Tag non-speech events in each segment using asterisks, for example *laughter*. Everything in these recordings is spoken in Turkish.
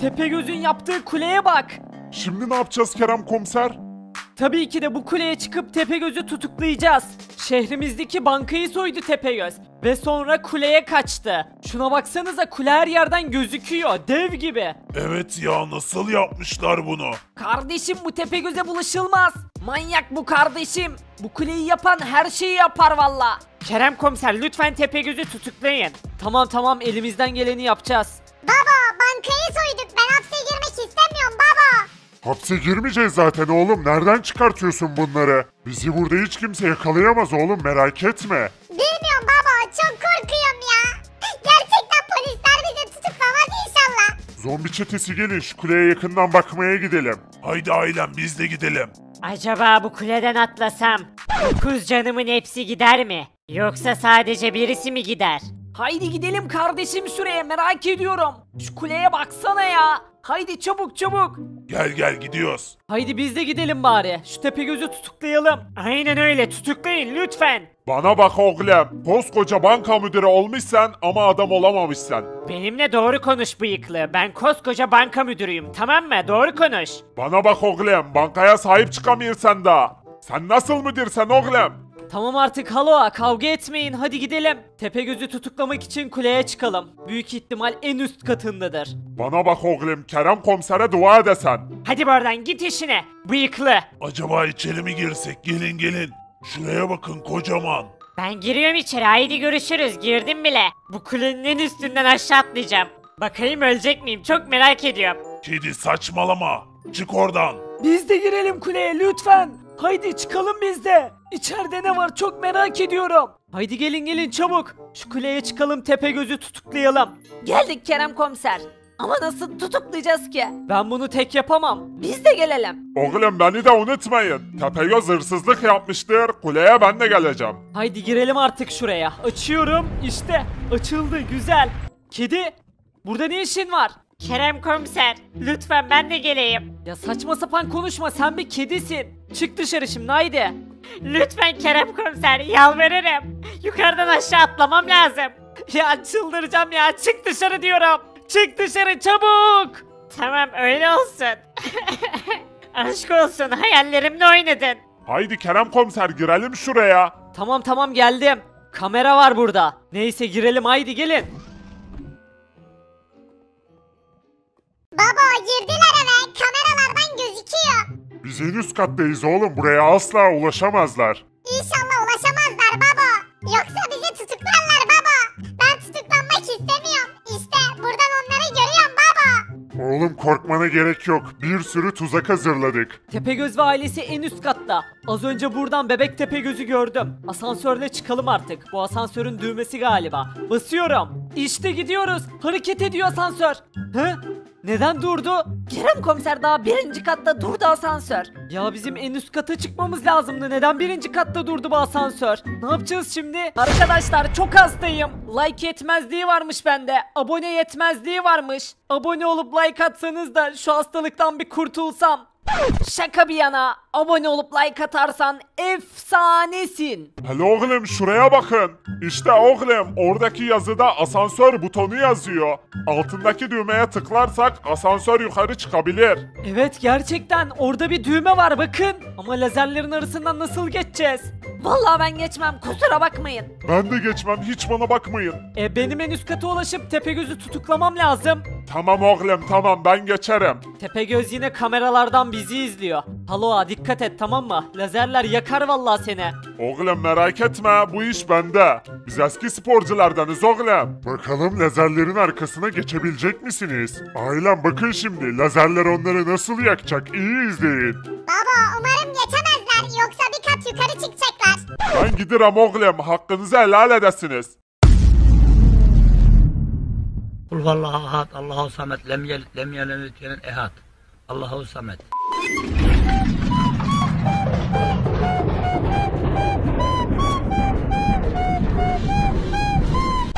Tepegöz'ün yaptığı kuleye bak. Şimdi ne yapacağız Kerem komiser? Tabii ki de bu kuleye çıkıp Tepegöz'ü tutuklayacağız. Şehrimizdeki bankayı soydu Tepegöz. Ve sonra kuleye kaçtı. Şuna baksanıza kule her yerden gözüküyor. Dev gibi. Evet ya nasıl yapmışlar bunu? Kardeşim bu Tepegöz'e bulaşılmaz. Manyak bu kardeşim. Bu kuleyi yapan her şeyi yapar valla. Kerem komiser lütfen Tepegöz'ü tutuklayın. Tamam tamam elimizden geleni yapacağız. Baba bankayı soyduk ben hapse girmek istemiyorum baba. Hapse girmeyeceğiz zaten oğlum. Nereden çıkartıyorsun bunları? Bizi burada hiç kimse yakalayamaz oğlum merak etme. Bilmiyorum baba çok korkuyorum ya. Gerçekten polisler bizi tutuklamaz inşallah. Zombi çetesi gelin şu kuleye yakından bakmaya gidelim. Haydi ailem biz de gidelim. Acaba bu kuleden atlasam dokuz canımın hepsi gider mi? Yoksa sadece birisi mi gider? Haydi gidelim kardeşim şuraya merak ediyorum. Şu kuleye baksana ya. Haydi çabuk çabuk. Gel gel gidiyoruz. Haydi biz de gidelim bari. Şu Tepegöz'ü tutuklayalım. Aynen öyle tutuklayın lütfen. Bana bak oğlum. Koskoca banka müdürü olmuşsan ama adam olamamışsın. Benimle doğru konuş bıyıklı. Ben koskoca banka müdürüyüm tamam mı? Doğru konuş. Bana bak oğlum. Bankaya sahip çıkamıyorsan da. Sen nasıl müdürsen oğlum? Tamam artık halo kavga etmeyin hadi gidelim. Tepegöz'ü tutuklamak için kuleye çıkalım. Büyük ihtimal en üst katındadır. Bana bak oğlum. Kerem komisere dua edesen. Hadi buradan git işine. Bıyıklı. Acaba içeri mi girsek? Gelin gelin. Şuraya bakın kocaman. Ben giriyorum içeri haydi görüşürüz girdim bile. Bu kulenin en üstünden aşağı atlayacağım. Bakayım ölecek miyim çok merak ediyorum. Kedi saçmalama. Çık oradan. Biz de girelim kuleye lütfen. Haydi çıkalım biz de. İçeride ne var çok merak ediyorum. Haydi gelin gelin çabuk. Şu kuleye çıkalım Tepegöz'ü tutuklayalım. Geldik Kerem komiser. Ama nasıl tutuklayacağız ki? Ben bunu tek yapamam. Biz de gelelim. Oğlum beni de unutmayın. Tepegöz hırsızlık yapmıştır. Kuleye ben de geleceğim. Haydi girelim artık şuraya. Açıyorum. İşte açıldı güzel. Kedi burada ne işin var? Kerem komiser lütfen ben de geleyim. Ya saçma sapan konuşma sen bir kedisin. Çık dışarı şimdi haydi. Lütfen Kerem komiser yalvarırım. Yukarıdan aşağı atlamam lazım. Ya çıldıracağım ya çık dışarı diyorum. Çık dışarı çabuk. Tamam öyle olsun. *laughs* Aşk olsun hayallerimle oynadın. Haydi Kerem komiser girelim şuraya. Tamam tamam geldim. Kamera var burada. Neyse girelim haydi gelin. Baba girdiler eve. Biz en üst kattayız oğlum. Buraya asla ulaşamazlar. İnşallah ulaşamazlar baba. Yoksa bizi tutuklarlar baba. Ben tutuklanmak istemiyorum. İşte buradan onları görüyorum baba. Oğlum korkmana gerek yok. Bir sürü tuzak hazırladık. Tepegöz ve ailesi en üst katta. Az önce buradan bebek Tepegöz'ü gördüm. Asansörle çıkalım artık. Bu asansörün düğmesi galiba. Basıyorum. İşte gidiyoruz. Hareket ediyor asansör. Hı? Neden durdu? Kerem komiser daha birinci katta durdu asansör. Ya bizim en üst kata çıkmamız lazımdı. Neden birinci katta durdu bu asansör? Ne yapacağız şimdi? Arkadaşlar çok hastayım. Like yetmezliği varmış bende. Abone yetmezliği varmış. Abone olup like atsanız da şu hastalıktan bir kurtulsam. Şaka bir yana abone olup like atarsan efsanesin. Hele oğlum şuraya bakın. İşte oğlum oradaki yazıda asansör butonu yazıyor. Altındaki düğmeye tıklarsak asansör yukarı çıkabilir. Evet gerçekten orada bir düğme var bakın. Ama lazerlerin arasından nasıl geçeceğiz? Vallahi ben geçmem kusura bakmayın. Ben de geçmem hiç bana bakmayın. E benim en üst kata ulaşıp Tepegöz'ü tutuklamam lazım. Tamam oğlum tamam ben geçerim. Tepegöz yine kameralardan bizi izliyor. Haloa dikkat et tamam mı? Lazerler yakar vallahi seni. Oğlum merak etme bu iş bende. Biz eski sporculardanız oğlum. Bakalım lazerlerin arkasına geçebilecek misiniz? Ailem bakın şimdi lazerler onları nasıl yakacak iyi izleyin. Baba umarım geçemezler yoksa bir kat yukarı çıkacaklar. Ben giderim oğlum hakkınızı helal edesiniz. Kul huvallahu ahad, Allahu samet, lem yelit, lem lem yulad, ehad. Allahu samet.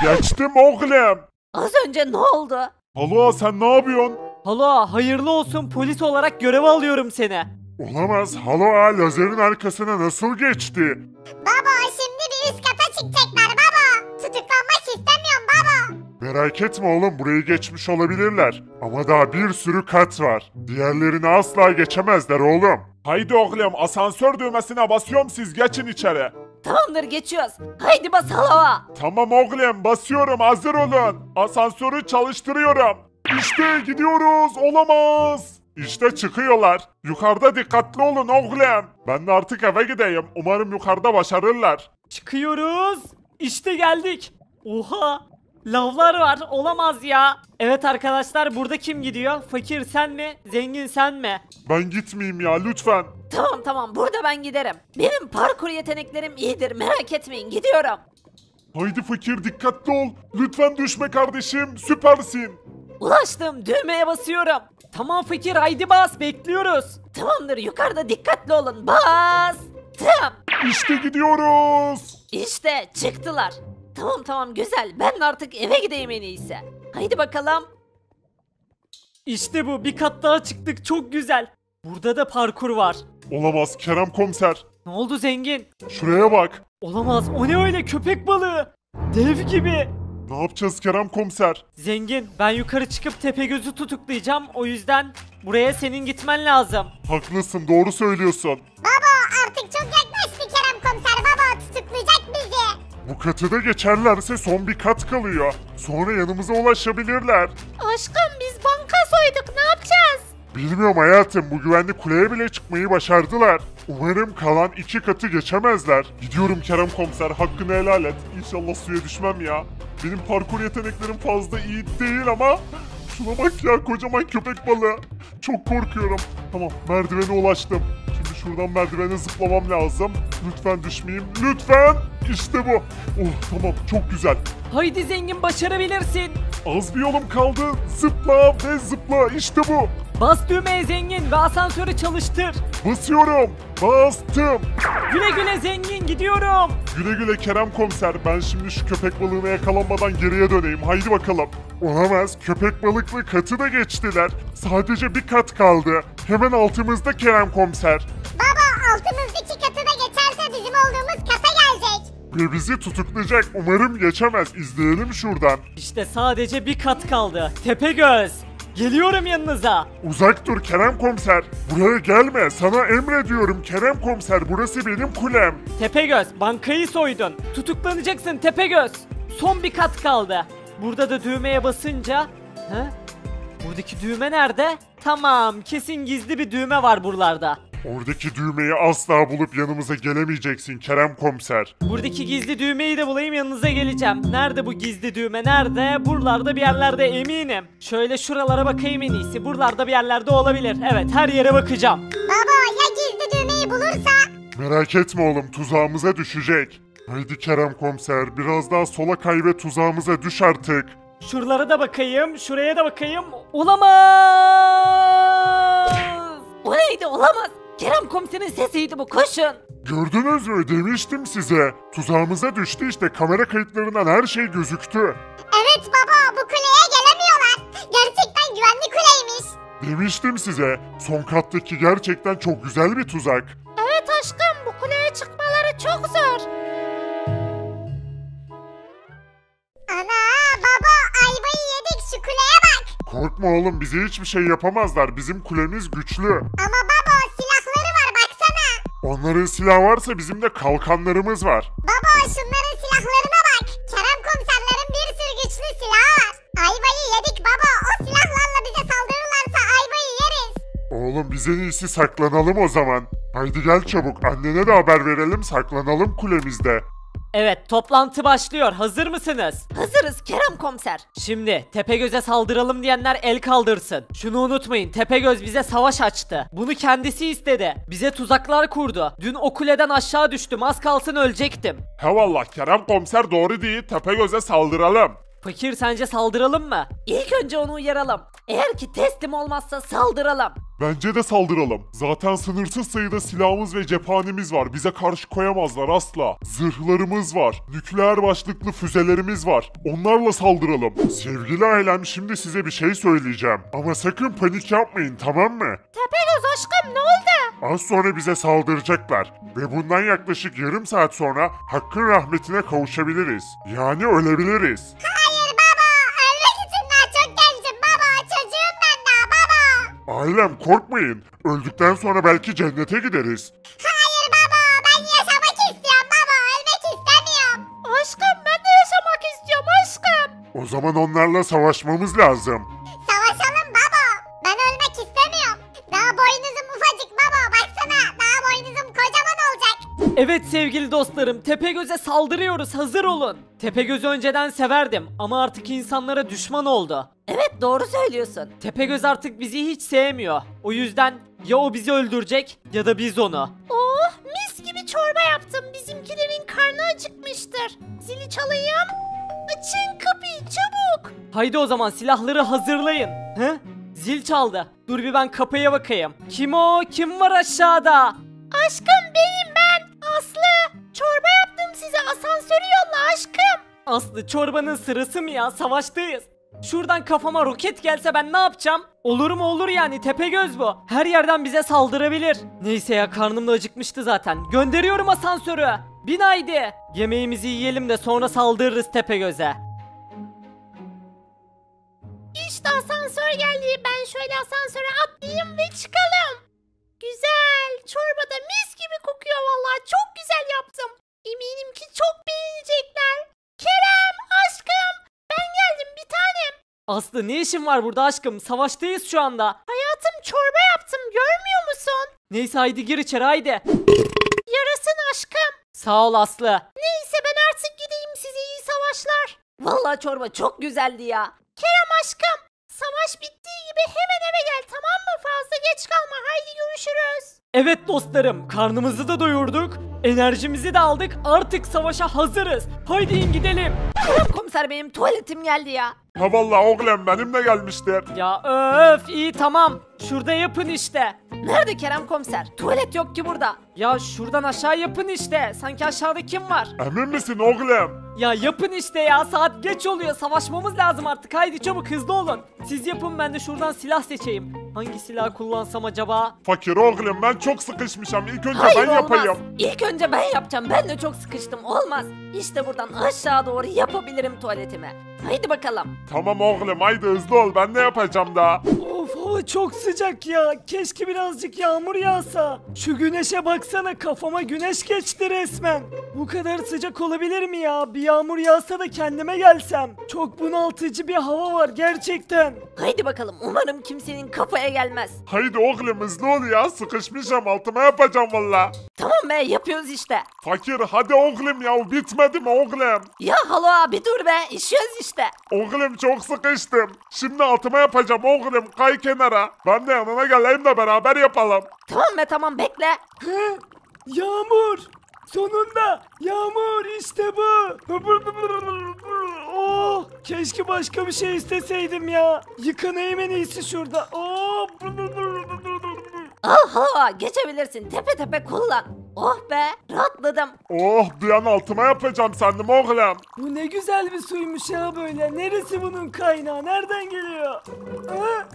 Geçtim oğlum. Az önce ne oldu? Alo sen ne yapıyorsun? Haloa hayırlı olsun polis olarak görev alıyorum seni. Olamaz. Halo lazerin arkasına nasıl geçti? Baba şimdi bir üst kata çıkacaklar baba. Tutuklanmak istemiyorum baba. Merak etme oğlum burayı geçmiş olabilirler. Ama daha bir sürü kat var. Diğerlerini asla geçemezler oğlum. Haydi oğlum asansör düğmesine basıyorum siz geçin içeri. Tamamdır geçiyoruz. Haydi bas halava. Tamam oğlum basıyorum hazır olun. Asansörü çalıştırıyorum. İşte gidiyoruz olamaz. İşte çıkıyorlar. Yukarıda dikkatli olun oğlum. Ben de artık eve gideyim. Umarım yukarıda başarırlar. Çıkıyoruz. İşte geldik. Oha. Lavlar var. Olamaz ya. Evet arkadaşlar burada kim gidiyor? Fakir sen mi? Zengin sen mi? Ben gitmeyeyim ya lütfen. Tamam tamam burada ben giderim. Benim parkur yeteneklerim iyidir merak etmeyin gidiyorum. Haydi fakir dikkatli ol. Lütfen düşme kardeşim. Süpersin. Ulaştım düğmeye basıyorum. Tamam fakir haydi bas bekliyoruz. Tamamdır yukarıda dikkatli olun bas. Tamam. İşte gidiyoruz. İşte çıktılar. Tamam tamam güzel ben de artık eve gideyim en iyisi. Haydi bakalım. İşte bu bir kat daha çıktık çok güzel. Burada da parkur var. Olamaz Kerem komiser. Ne oldu zengin? Şuraya bak. Olamaz o ne öyle köpek balığı. Dev gibi. Ne yapacağız Kerem komiser? Zengin ben yukarı çıkıp Tepegöz'ü tutuklayacağım o yüzden buraya senin gitmen lazım. Haklısın doğru söylüyorsun. Baba artık çok yaklaştı Bu katı da geçerlerse son bir kat kalıyor. Sonra yanımıza ulaşabilirler. Aşkım biz banka soyduk ne yapacağız? Bilmiyorum hayatım bu güvenli kuleye bile çıkmayı başardılar. Umarım kalan iki katı geçemezler. Gidiyorum Kerem komiser hakkını helal et. İnşallah suya düşmem ya. Benim parkur yeteneklerim fazla iyi değil ama... Şuna bak ya kocaman köpek balığı. Çok korkuyorum. Tamam merdivene ulaştım. Şimdi şuradan merdivene zıplamam lazım. Lütfen düşmeyeyim. Lütfen. İşte bu. Oh tamam çok güzel. Haydi zengin başarabilirsin. Az bir yolum kaldı. Zıpla ve zıpla. İşte bu. Bas düğmeye zengin ve asansörü çalıştır. Basıyorum. Bastım. Güle güle zengin gidiyorum. Güle güle Kerem komiser. Ben şimdi şu köpek balığına yakalanmadan geriye döneyim. Haydi bakalım. Olamaz. Köpek balıklı katı da geçtiler. Sadece bir kat kaldı. Hemen altımızda Kerem komiser. Ve bizi tutuklayacak. Umarım geçemez. İzleyelim şuradan. İşte sadece bir kat kaldı. Tepegöz. Geliyorum yanınıza. Uzak dur Kerem komiser. Buraya gelme. Sana emrediyorum Kerem komiser. Burası benim kulem. Tepegöz bankayı soydun. Tutuklanacaksın Tepegöz. Son bir kat kaldı. Burada da düğmeye basınca... He? Buradaki düğme nerede? Tamam kesin gizli bir düğme var buralarda. Oradaki düğmeyi asla bulup yanımıza gelemeyeceksin Kerem komiser. Buradaki gizli düğmeyi de bulayım yanınıza geleceğim. Nerede bu gizli düğme nerede? Buralarda bir yerlerde eminim. Şöyle şuralara bakayım en iyisi. Buralarda bir yerlerde olabilir. Evet her yere bakacağım. Baba ya gizli düğmeyi bulursa? Merak etme oğlum tuzağımıza düşecek. Haydi Kerem komiser biraz daha sola kay ve tuzağımıza düş artık. Şuralara da bakayım, şuraya da bakayım. Olamaz! O neydi olamaz? Kerem komiserin sesiydi bu koşun. Gördünüz mü demiştim size. Tuzağımıza düştü işte kamera kayıtlarından her şey gözüktü. Evet baba bu kuleye gelemiyorlar. Gerçekten güvenli kuleymiş. Demiştim size son kattaki gerçekten çok güzel bir tuzak. Evet aşkım bu kuleye çıkmaları çok zor. Ana baba ayvayı yedik şu kuleye bak. Korkma oğlum bize hiçbir şey yapamazlar bizim kulemiz güçlü. Ama baba. Onların silahı varsa bizim de kalkanlarımız var. Baba şunların silahlarına bak. Kerem komiserlerin bir sürü güçlü silahı var. Ayvayı yedik baba. O silahlarla bize saldırırlarsa ayvayı yeriz. Oğlum biz en iyisi saklanalım o zaman. Haydi gel çabuk annene de haber verelim saklanalım kulemizde. Evet, toplantı başlıyor. Hazır mısınız? Hazırız Kerem komiser. Şimdi Tepegöz'e saldıralım diyenler el kaldırsın. Şunu unutmayın, Tepegöz bize savaş açtı. Bunu kendisi istedi. Bize tuzaklar kurdu. Dün o kuleden aşağı düştüm. Az kalsın ölecektim. He valla Kerem komiser doğru değil Tepegöz'e saldıralım. Fakir sence saldıralım mı? İlk önce onu uyaralım. Eğer ki teslim olmazsa saldıralım. Bence de saldıralım. Zaten sınırsız sayıda silahımız ve cephanemiz var. Bize karşı koyamazlar asla. Zırhlarımız var. Nükleer başlıklı füzelerimiz var. Onlarla saldıralım. Sevgili ailem şimdi size bir şey söyleyeceğim. Ama sakın panik yapmayın tamam mı? Tepegöz aşkım ne oldu? Az sonra bize saldıracaklar. Ve bundan yaklaşık yarım saat sonra Hakk'ın rahmetine kavuşabiliriz. Yani ölebiliriz. Hayır Ailem korkmayın. Öldükten sonra belki cennete gideriz. Hayır baba ben yaşamak istiyorum baba ölmek istemiyorum. Aşkım ben de yaşamak istiyorum aşkım. O zaman onlarla savaşmamız lazım. Evet sevgili dostlarım Tepegöz'e saldırıyoruz hazır olun. Tepegöz'ü önceden severdim ama artık insanlara düşman oldu. Evet doğru söylüyorsun. Tepegöz artık bizi hiç sevmiyor. O yüzden ya o bizi öldürecek ya da biz onu. Oh mis gibi çorba yaptım. Bizimkilerin karnı acıkmıştır. Zili çalayım. Açın kapıyı çabuk. Haydi o zaman silahları hazırlayın. He? Zil çaldı. Dur bir ben kapıya bakayım. Kim o? Kim var aşağıda? Aşkım benim ben. Aslı. Çorba yaptım size. Asansörü yolla aşkım. Aslı çorbanın sırası mı ya? Savaştayız. Şuradan kafama roket gelse ben ne yapacağım? Olur mu olur yani Tepegöz bu. Her yerden bize saldırabilir. Neyse ya karnım da acıkmıştı zaten. Gönderiyorum asansörü. Bin haydi. Yemeğimizi yiyelim de sonra saldırırız Tepegöz'e. İşte asansör geldi. Ben şöyle asansöre atlayayım ve çıkalım. Güzel. Çorba da mis gibi kokuyor vallahi. Çok güzel yaptım. Eminim ki çok beğenecekler. Kerem aşkım. Ben geldim bir tanem. Aslı ne işin var burada aşkım? Savaştayız şu anda. Hayatım çorba yaptım. Görmüyor musun? Neyse haydi gir içeri haydi. Yarasın aşkım. Sağ ol Aslı. Neyse ben artık gideyim size iyi savaşlar. Vallahi çorba çok güzeldi ya. Kerem aşkım. Savaş bittiği gibi hemen eve gel tamam mı? Fazla geç kalma. Haydi görüşürüz. Evet dostlarım, karnımızı da doyurduk, enerjimizi de aldık, artık savaşa hazırız. Haydi in gidelim. Komiser benim tuvaletim geldi ya. Ha vallahi oğlum benim de gelmiştir. Ya öf iyi tamam. Şurada yapın işte. Nerede Kerem komiser? Tuvalet yok ki burada. Ya şuradan aşağı yapın işte. Sanki aşağıda kim var? Emin misin oğlum? Ya yapın işte ya saat geç oluyor. Savaşmamız lazım artık. Haydi çabuk hızlı olun. Siz yapın ben de şuradan silah seçeyim. Hangi silah kullansam acaba? Fakir oğlum ben çok sıkışmışım. İlk önce Hayır ben olmaz. yapayım. İlk önce ben yapacağım. Ben de çok sıkıştım. Olmaz. İşte buradan aşağı doğru yapabilirim tuvaletimi. Haydi bakalım. Tamam oğlum haydi hızlı ol ben de yapacağım daha. Of hava çok sıcak ya. Keşke birazcık yağmur yağsa. Şu güneşe baksana kafama güneş geçti resmen. Bu kadar sıcak olabilir mi ya? Bir yağmur yağsa da kendime gelsem. Çok bunaltıcı bir hava var gerçekten. Haydi bakalım umarım kimsenin kafaya gelmez. Haydi oğlum hızlı ol ya sıkışmışım altıma yapacağım valla. Tamam be yapıyoruz işte. Fakir hadi oğlum ya bitmedi mi oğlum? Ya halo abi dur be işiyoruz işte. Oğlum çok sıkıştım. Şimdi altıma yapacağım oğlum kay kenara. Ben de yanına geleyim de beraber yapalım. Tamam be tamam bekle. Yağmur. Sonunda yağmur işte bu. Oh, keşke başka bir şey isteseydim ya. Yıkanayım en iyisi şurada. Oh. Aha geçebilirsin tepe tepe kullan. Oh be rahatladım. Oh bir an altıma yapacağım sandım oğlum. Bu ne güzel bir suymuş ya böyle. Neresi bunun kaynağı? Nereden geliyor? Ha?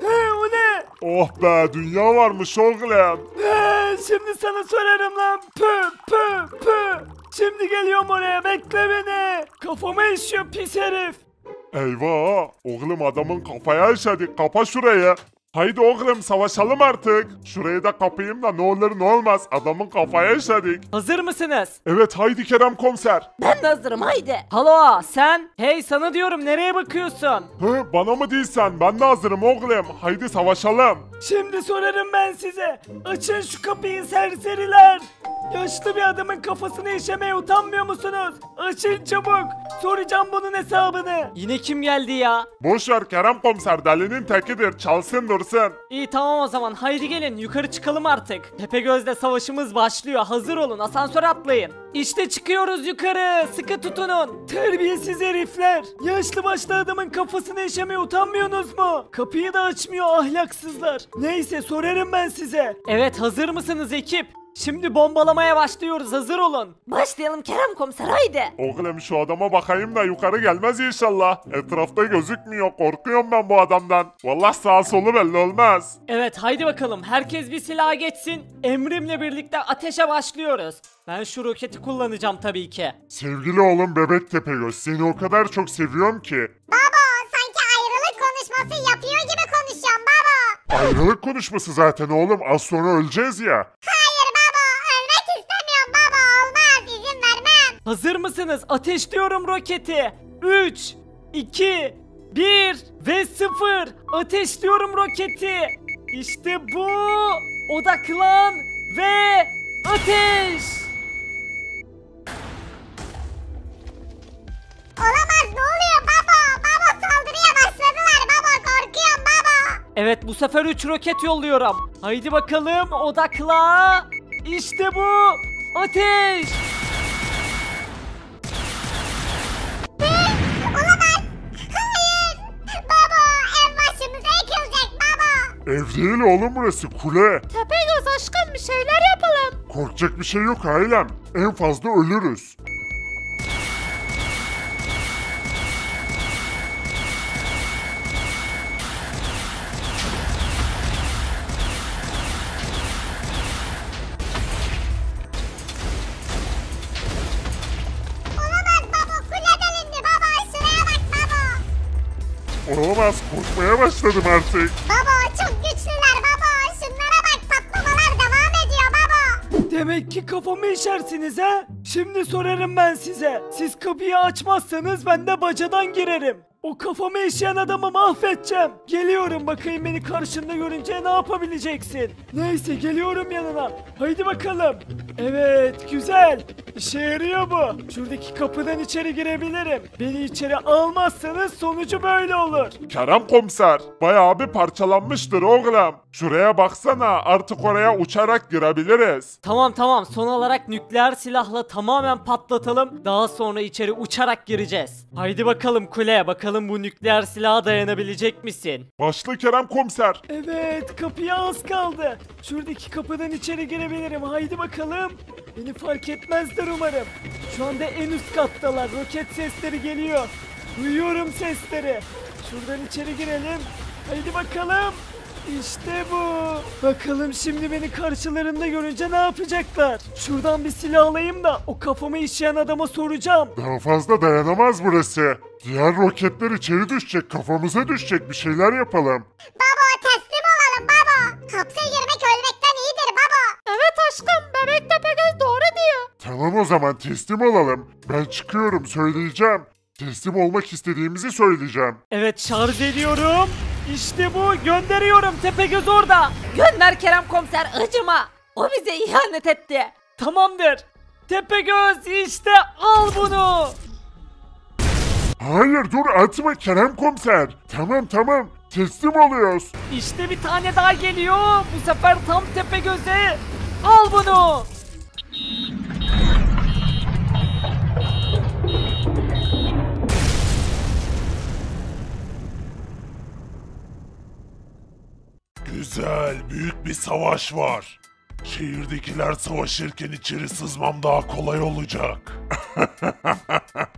He o ne? Oh be dünya varmış oğlum. He, şimdi sana sorarım lan. Pü pü pü. Şimdi geliyorum oraya bekle beni. Kafama işiyor pis herif. Eyvah oğlum adamın kafaya işedik kapa şurayı. Haydi oğlum savaşalım artık. Şurayı da kapayım da ne olur ne olmaz adamın kafaya işedik. Hazır mısınız? Evet haydi Kerem komiser. Ben de hazırım haydi. Halo sen? Hey sana diyorum nereye bakıyorsun? Hı bana mı değilsen ben de hazırım oğlum. Haydi savaşalım. Şimdi sorarım ben size. Açın şu kapıyı serseriler. Yaşlı bir adamın kafasını işemeye utanmıyor musunuz? Açın çabuk. Soracağım bunun hesabını. Yine kim geldi ya? Boş ver Kerem komiser delinin tekidir çalsın dursun. İyi tamam o zaman haydi gelin yukarı çıkalım artık. Tepegöz'le savaşımız başlıyor hazır olun asansöre atlayın. İşte çıkıyoruz yukarı sıkı tutunun. Terbiyesiz herifler. Yaşlı başlı adamın kafasını eşemeye utanmıyorsunuz mu? Kapıyı da açmıyor ahlaksızlar. Neyse sorarım ben size. Evet hazır mısınız ekip? Şimdi bombalamaya başlıyoruz hazır olun. Başlayalım Kerem komiser haydi. Oğlum şu adama bakayım da yukarı gelmez inşallah. Etrafta gözükmüyor korkuyorum ben bu adamdan. Vallahi sağ solu belli olmaz. Evet haydi bakalım herkes bir silaha geçsin. Emrimle birlikte ateşe başlıyoruz. Ben şu roketi kullanacağım tabii ki. Sevgili oğlum Bebek Tepegöz seni o kadar çok seviyorum ki. Baba sanki ayrılık konuşması yapıyor gibi konuşuyorsun baba. Ayrılık konuşması zaten oğlum. Az sonra öleceğiz ya. Hayır Hazır mısınız? Ateşliyorum roketi. 3, 2, 1 ve 0. Ateşliyorum roketi. İşte bu. Odaklan ve ateş. Olamaz ne oluyor baba? Baba saldırıya başladılar baba korkuyorum baba. Evet bu sefer 3 roket yolluyorum. Haydi bakalım odakla. İşte bu. Ateş. Ev değil oğlum burası kule. Tepegöz aşkım bir şeyler yapalım. Korkacak bir şey yok ailem. En fazla ölürüz. Olamaz baba kule delindi baba şuraya bak baba. Olamaz korkmaya başladım artık. Baba çok Demek ki kafamı işersiniz ha? Şimdi sorarım ben size. Siz kapıyı açmazsanız ben de bacadan girerim. O kafamı işeyen adamı mahvedeceğim. Geliyorum bakayım beni karşında görünce ne yapabileceksin? Neyse geliyorum yanına. Haydi bakalım. Evet güzel. İşe yarıyor bu. Şuradaki kapıdan içeri girebilirim. Beni içeri almazsanız sonucu böyle olur. Kerem komiser bayağı bir parçalanmıştır oğlum. Şuraya baksana artık oraya uçarak girebiliriz. Tamam tamam son olarak nükleer silahla tamamen patlatalım. Daha sonra içeri uçarak gireceğiz. Haydi bakalım kuleye bakalım bu nükleer silaha dayanabilecek misin? Başla Kerem komiser. Evet kapıya az kaldı. Şuradaki kapıdan içeri girebilirim. Haydi bakalım. Beni fark etmezler umarım. Şu anda en üst kattalar. Roket sesleri geliyor. Duyuyorum sesleri. Şuradan içeri girelim. Haydi bakalım. İşte bu. Bakalım şimdi beni karşılarında görünce ne yapacaklar? Şuradan bir silah alayım da o kafamı işeyen adama soracağım. Daha fazla dayanamaz burası. Diğer roketler içeri düşecek kafamıza düşecek bir şeyler yapalım. Baba teslim olalım baba. Hapse girmek ölmekten iyidir baba. Evet aşkım bebek Tepegöz doğru diyor. Tamam o zaman teslim olalım. Ben çıkıyorum söyleyeceğim. Teslim olmak istediğimizi söyleyeceğim. Evet şarj ediyorum. İşte bu gönderiyorum Tepegöz orada. Gönder Kerem komiser acıma. O bize ihanet etti. Tamamdır. Tepegöz işte al bunu. Hayır dur atma Kerem komiser. Tamam tamam teslim oluyoruz. İşte bir tane daha geliyor. Bu sefer tam Tepegöz'e. Al bunu. Güzel, büyük bir savaş var. Şehirdekiler savaşırken içeri sızmam daha kolay olacak.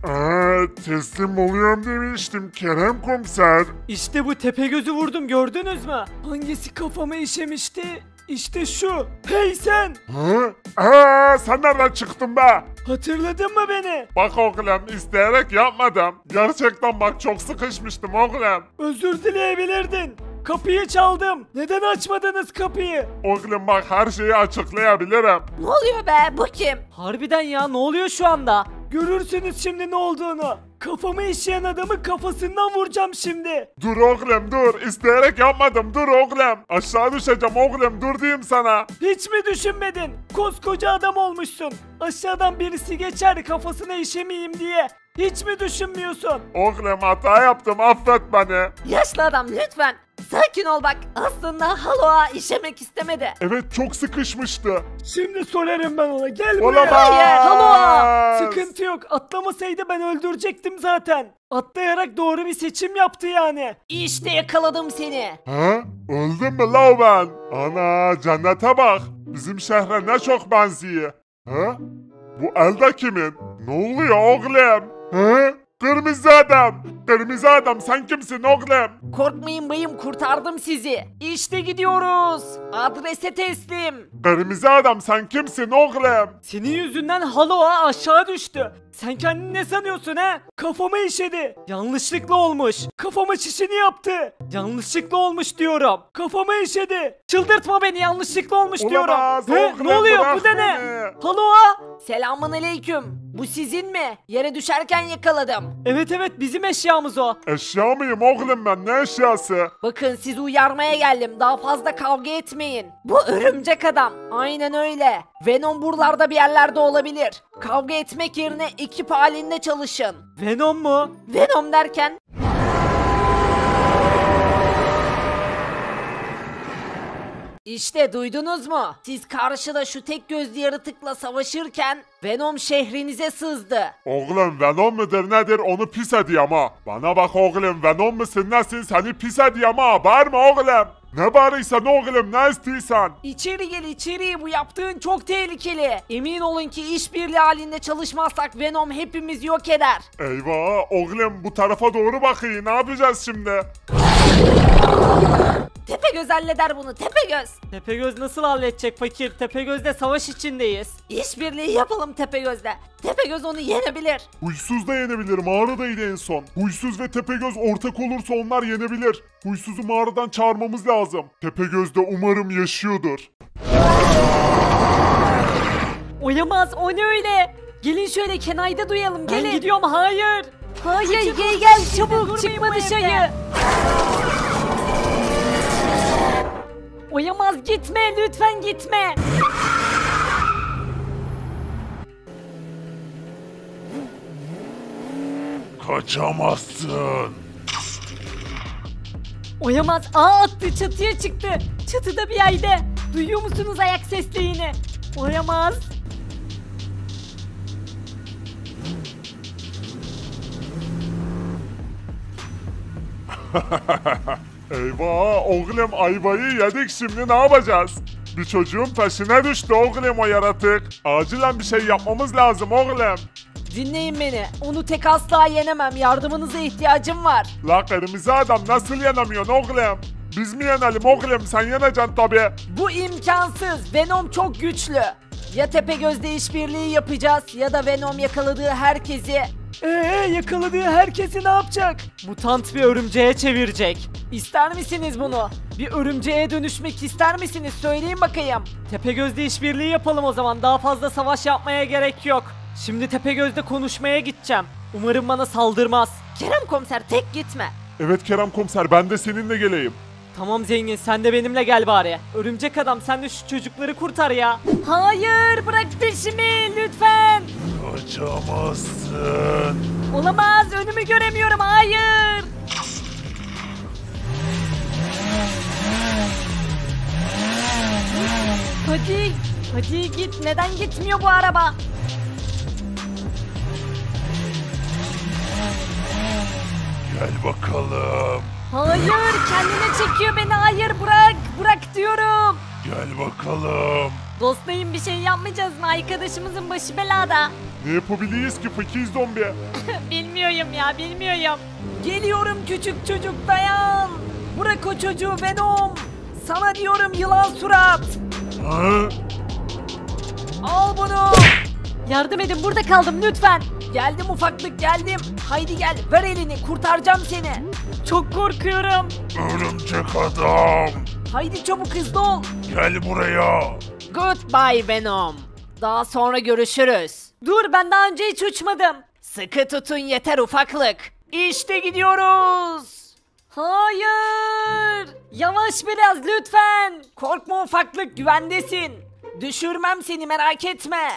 Aa, *laughs* teslim oluyorum demiştim Kerem komiser. İşte bu Tepegöz'ü vurdum gördünüz mü? Hangisi kafama işemişti? İşte şu. Hey sen. Ha? Aa, sen nereden çıktın be? Hatırladın mı beni? Bak oğlum isteyerek yapmadım. Gerçekten bak çok sıkışmıştım oğlum. Özür dileyebilirdin. Kapıyı çaldım. Neden açmadınız kapıyı? Oğlum bak her şeyi açıklayabilirim. Ne oluyor be? Bu kim? Harbiden ya ne oluyor şu anda? Görürsünüz şimdi ne olduğunu. Kafamı işleyen adamı kafasından vuracağım şimdi. Dur oğlum dur. İsteyerek yapmadım. Dur oğlum. Aşağı düşeceğim oğlum. Dur diyeyim sana. Hiç mi düşünmedin? Koskoca adam olmuşsun. Aşağıdan birisi geçer kafasına işemeyeyim diye. Hiç mi düşünmüyorsun? Oğlum hata yaptım. Affet beni. Yaşlı adam lütfen. Sakin ol bak. Aslında Halo'a işemek istemedi. Evet çok sıkışmıştı. Şimdi sorarım ben ona. Gel buraya. Olamaz. Hayır, Halo! Sıkıntı yok. Atlamasaydı ben öldürecektim zaten. Atlayarak doğru bir seçim yaptı yani. İşte yakaladım seni. Ha? Öldüm mü la ben? Ana cennete bak. Bizim şehre ne çok benziyor. Ha? Bu elde kimin? Ne oluyor oğlum? Ha? Kırmızı adam. Kırmızı adam sen kimsin oğlum? Korkmayın bayım kurtardım sizi. İşte gidiyoruz. Adrese teslim. Kırmızı adam sen kimsin oğlum? Senin yüzünden Haloa aşağı düştü. Sen kendini ne sanıyorsun he? Kafama işedi. Yanlışlıkla olmuş. Kafama şişini yaptı. Yanlışlıkla olmuş diyorum. Kafama işedi. Çıldırtma beni yanlışlıkla olmuş Olamaz, diyorum. He, oğlum, ne oluyor bırak bu da ne? beni. Haloa? Selamun aleyküm. Bu sizin mi? Yere düşerken yakaladım. Evet evet bizim eşyamız o. Eşya mıyım oğlum ben ne eşyası? Bakın sizi uyarmaya geldim. Daha fazla kavga etmeyin. Bu örümcek adam. Aynen öyle. Venom buralarda bir yerlerde olabilir. Kavga etmek yerine ekip halinde çalışın. Venom mu? Venom derken İşte duydunuz mu? Siz karşıda şu tek gözlü yaratıkla savaşırken Venom şehrinize sızdı. Oğlum Venom mudur nedir onu pis edeyim ha. Bana bak oğlum Venom musun nesin seni pis edeyim ha. Bağırma oğlum. Ne bağırıysan oğlum ne istiyorsan. İçeri gel içeri bu yaptığın çok tehlikeli. Emin olun ki işbirliği halinde çalışmazsak Venom hepimiz yok eder. Eyvah oğlum bu tarafa doğru bakayım ne yapacağız şimdi? Tepegöz halleder bunu Tepegöz. Tepegöz nasıl halledecek fakir? Tepegöz'de savaş içindeyiz. İşbirliği yapalım Tepegöz'le. Tepegöz onu yenebilir. Huysuz da yenebilir mağaradaydı en son. Huysuz ve Tepegöz ortak olursa onlar yenebilir. Huysuzu mağaradan çağırmamız lazım. Tepegöz de umarım yaşıyordur. Oyamaz o ne öyle? Gelin şöyle kenayda duyalım gelin. Ben gidiyorum hayır. Hayır gel gel çabuk çıkma dışarı. Oyamaz gitme lütfen gitme. Kaçamazsın. Oyamaz ağ attı çatıya çıktı. Çatıda bir yerde. Duyuyor musunuz ayak seslerini? Oyamaz. *laughs* Eyvah oğlum ayvayı yedik şimdi ne yapacağız? Bir çocuğun peşine düştü oğlum o yaratık. Acilen bir şey yapmamız lazım oğlum. Dinleyin beni. Onu tek asla yenemem. Yardımınıza ihtiyacım var. La kırmızı adam nasıl yenemiyorsun oğlum? Biz mi yenelim oğlum sen yeneceksin tabi. Bu imkansız. Venom çok güçlü. Ya Tepegöz'le işbirliği yapacağız ya da Venom yakaladığı herkesi Ee yakaladığı herkesi ne yapacak? Mutant bir örümceğe çevirecek. İster misiniz bunu? Bir örümceğe dönüşmek ister misiniz? Söyleyin bakayım. Tepegöz'le işbirliği yapalım o zaman. Daha fazla savaş yapmaya gerek yok. Şimdi Tepegöz'le konuşmaya gideceğim. Umarım bana saldırmaz. Kerem komiser tek gitme. Evet Kerem komiser ben de seninle geleyim. Tamam zengin sen de benimle gel bari. Örümcek adam sen de şu çocukları kurtar ya. Hayır bırak peşimi lütfen. Kaçamazsın. Olamaz önümü göremiyorum hayır. Hadi hadi git neden gitmiyor bu araba? Gel bakalım. Hayır kendine çekiyor beni hayır bırak bırak diyorum. Gel bakalım. Dostlayım bir şey yapmayacağız mı arkadaşımızın başı belada. Ne yapabiliriz ki fakir zombi? *laughs* bilmiyorum ya bilmiyorum. Geliyorum küçük çocuk dayan. Bırak o çocuğu Venom. Sana diyorum yılan surat. Ha? Al bunu. Yardım edin burada kaldım lütfen. Geldim ufaklık geldim. Haydi gel ver elini kurtaracağım seni. Çok korkuyorum. Örümcek adam. Haydi çabuk hızlı ol. Gel buraya. Goodbye Venom. Daha sonra görüşürüz. Dur ben daha önce hiç uçmadım. Sıkı tutun yeter ufaklık. İşte gidiyoruz. Hayır. Yavaş biraz lütfen. Korkma ufaklık güvendesin. Düşürmem seni merak etme.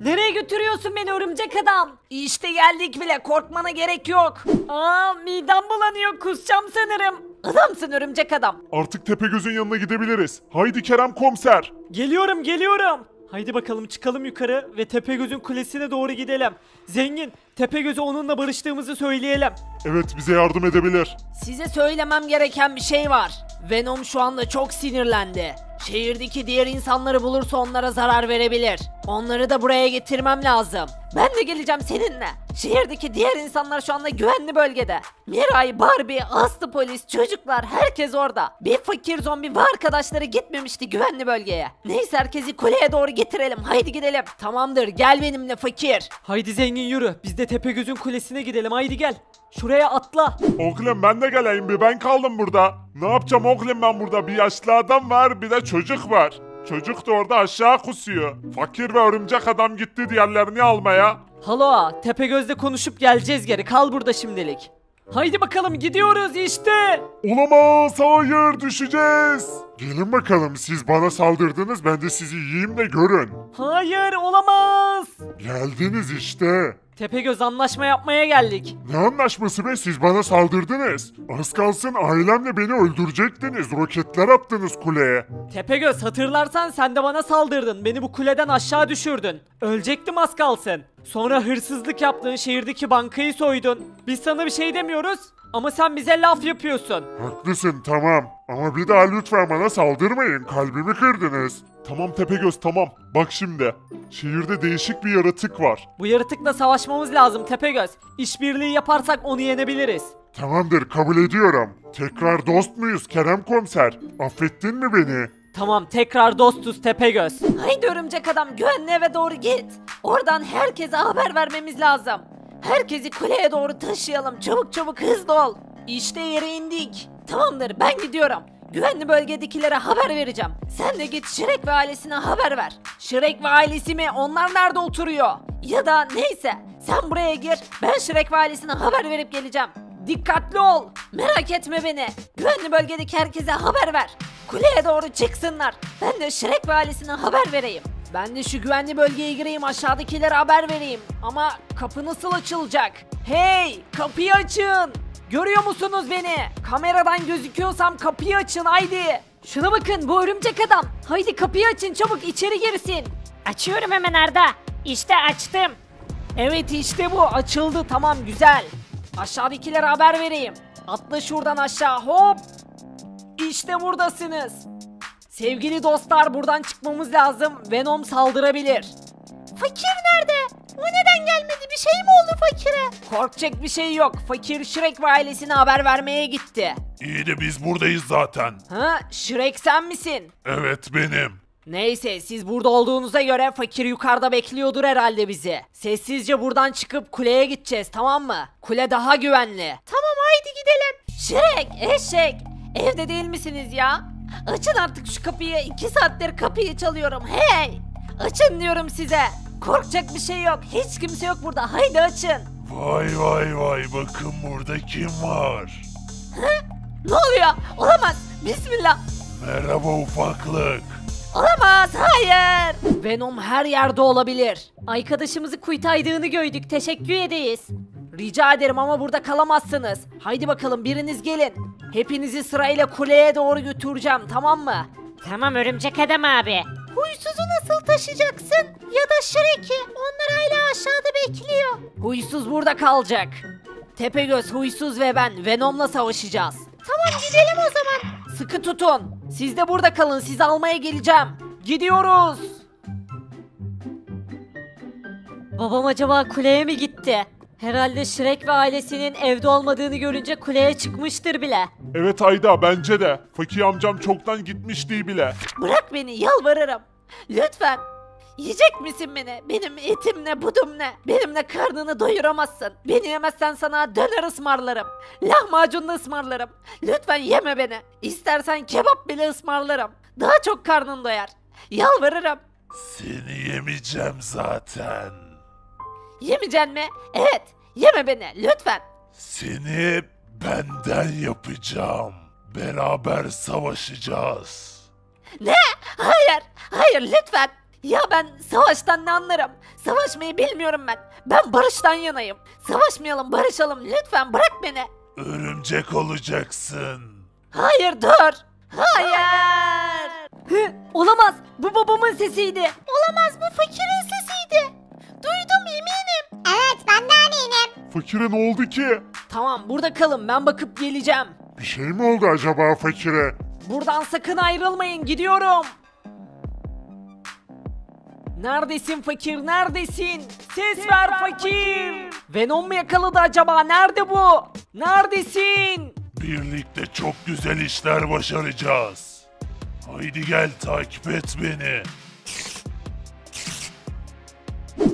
Nereye götürüyorsun beni örümcek adam? İşte geldik bile korkmana gerek yok. Aa midem bulanıyor kusacağım sanırım. Adamsın örümcek adam. Artık Tepegöz'ün yanına gidebiliriz. Haydi Kerem komiser. Geliyorum geliyorum. Haydi bakalım çıkalım yukarı ve Tepegöz'ün kulesine doğru gidelim. Zengin, Tepegöz'e onunla barıştığımızı söyleyelim. Evet bize yardım edebilir. Size söylemem gereken bir şey var. Venom şu anda çok sinirlendi. Şehirdeki diğer insanları bulursa onlara zarar verebilir. Onları da buraya getirmem lazım. Ben de geleceğim seninle. Şehirdeki diğer insanlar şu anda güvenli bölgede. Miray, Barbie, Aslı polis, çocuklar herkes orada. Bir fakir zombi ve arkadaşları gitmemişti güvenli bölgeye. Neyse herkesi kuleye doğru getirelim. Haydi gidelim. Tamamdır gel benimle fakir. Haydi zengin yürü. Biz de Tepegöz'ün kulesine gidelim. Haydi gel. Şuraya atla. Oğlum ben de geleyim bir ben kaldım burada. Ne yapacağım oğlum ben burada? Bir yaşlı adam var bir de çocuk var. Çocuk da orada aşağı kusuyor. Fakir ve örümcek adam gitti diğerlerini almaya. Halo, Tepegöz'le konuşup geleceğiz geri. Kal burada şimdilik. Haydi bakalım gidiyoruz işte. Olamaz hayır düşeceğiz. Gelin bakalım siz bana saldırdınız ben de sizi yiyeyim de görün. Hayır olamaz. Geldiniz işte. Tepegöz anlaşma yapmaya geldik. Ne anlaşması be siz bana saldırdınız. Az kalsın ailemle beni öldürecektiniz. Roketler attınız kuleye. Tepegöz hatırlarsan sen de bana saldırdın. Beni bu kuleden aşağı düşürdün. Ölecektim az kalsın. Sonra hırsızlık yaptın, şehirdeki bankayı soydun. Biz sana bir şey demiyoruz ama sen bize laf yapıyorsun. Haklısın tamam. Ama bir daha lütfen bana saldırmayın. Kalbimi kırdınız. Tamam Tepegöz tamam. Bak şimdi. Şehirde değişik bir yaratık var. Bu yaratıkla savaşmamız lazım Tepegöz. İşbirliği yaparsak onu yenebiliriz. Tamamdır kabul ediyorum. Tekrar dost muyuz Kerem Komiser? Affettin mi beni? Tamam tekrar dostuz Tepegöz. Haydi örümcek adam güvenli eve doğru git. Oradan herkese haber vermemiz lazım. Herkesi kuleye doğru taşıyalım. Çabuk çabuk hızlı ol. İşte yere indik. Tamamdır ben gidiyorum. Güvenli bölgedekilere haber vereceğim. Sen de git Şirek ve ailesine haber ver. Şirek ve ailesi mi? Onlar nerede oturuyor? Ya da neyse sen buraya gir. Ben Şirek ve ailesine haber verip geleceğim. Dikkatli ol. Merak etme beni. Güvenli bölgedeki herkese haber ver. Kuleye doğru çıksınlar. Ben de Şirek ve ailesine haber vereyim. Ben de şu güvenli bölgeye gireyim aşağıdakilere haber vereyim. Ama kapı nasıl açılacak? Hey kapıyı açın. Görüyor musunuz beni? Kameradan gözüküyorsam kapıyı açın haydi. Şuna bakın bu örümcek adam. Haydi kapıyı açın çabuk içeri girsin. Açıyorum hemen Arda. İşte açtım. Evet işte bu açıldı tamam güzel. Aşağıdakilere haber vereyim. Atla şuradan aşağı hop. İşte buradasınız. Sevgili dostlar buradan çıkmamız lazım. Venom saldırabilir. Fakir nerede? O neden gelmedi? Bir şey mi oldu fakire? Korkacak bir şey yok. Fakir Shrek ve ailesine haber vermeye gitti. İyi de biz buradayız zaten. Ha Shrek sen misin? Evet benim. Neyse siz burada olduğunuza göre fakir yukarıda bekliyordur herhalde bizi. Sessizce buradan çıkıp kuleye gideceğiz tamam mı? Kule daha güvenli. Tamam haydi gidelim. Şirek, eşek. Evde değil misiniz ya? Açın artık şu kapıyı. iki saattir kapıyı çalıyorum. Hey! Açın diyorum size. Korkacak bir şey yok. Hiç kimse yok burada. Haydi açın. Vay vay vay bakın burada kim var? Ne oluyor? Olamaz. Bismillah. Merhaba ufaklık. Olamaz. Hayır. Venom her yerde olabilir. Arkadaşımızı kuytaydığını gördük. Teşekkür ederiz. Rica ederim ama burada kalamazsınız. Haydi bakalım biriniz gelin. Hepinizi sırayla kuleye doğru götüreceğim tamam mı? Tamam örümcek adam abi. Huysuzu nasıl taşıyacaksın? Ya da Shrek'i. Onlar hala aşağıda bekliyor. Huysuz burada kalacak. Tepegöz, Huysuz ve ben Venom'la savaşacağız. Tamam gidelim o zaman. Sıkı tutun. Siz de burada kalın. Sizi almaya geleceğim. Gidiyoruz. Babam acaba kuleye mi gitti? Herhalde Shrek ve ailesinin evde olmadığını görünce kuleye çıkmıştır bile. Evet Ayda bence de. Fakir amcam çoktan gitmişti bile. Bırak beni yalvarırım. Lütfen. Yiyecek misin beni? Benim etim ne budum ne? Benimle karnını doyuramazsın. Beni yemezsen sana döner ısmarlarım. Lahmacun da ısmarlarım. Lütfen yeme beni. İstersen kebap bile ısmarlarım. Daha çok karnın doyar. Yalvarırım. Seni yemeyeceğim zaten. Yemeyeceksin mi? Evet. Yeme beni lütfen. Seni benden yapacağım. Beraber savaşacağız. Ne? Hayır. Hayır lütfen. Ya ben savaştan ne anlarım? Savaşmayı bilmiyorum ben. Ben barıştan yanayım. Savaşmayalım barışalım lütfen bırak beni. Örümcek olacaksın. Hayır dur. Hayır. Hı, olamaz. Bu babamın sesiydi. Olamaz bu fakirin sesiydi. Duydum eminim. Evet ben de eminim. Fakire ne oldu ki? Tamam burada kalın ben bakıp geleceğim. Bir şey mi oldu acaba fakire? Buradan sakın ayrılmayın gidiyorum. Neredesin fakir neredesin? Ses, ver, fakir. Venom mu yakaladı acaba? Nerede bu? Neredesin? Birlikte çok güzel işler başaracağız. Haydi gel takip et beni.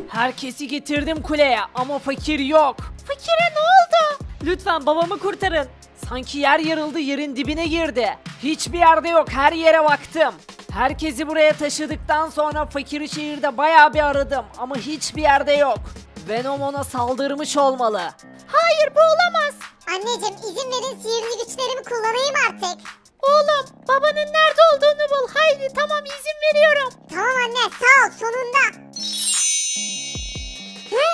Herkesi getirdim kuleye ama fakir yok. Fakire ne oldu? Lütfen babamı kurtarın. Sanki yer yarıldı yerin dibine girdi. Hiçbir yerde yok her yere baktım. Herkesi buraya taşıdıktan sonra fakiri şehirde bayağı bir aradım ama hiçbir yerde yok. Venom ona saldırmış olmalı. Hayır bu olamaz. Anneciğim izin verin sihirli güçlerimi kullanayım artık. Oğlum babanın nerede olduğunu bul. Haydi tamam izin veriyorum. Tamam anne sağ ol sonunda. Hı?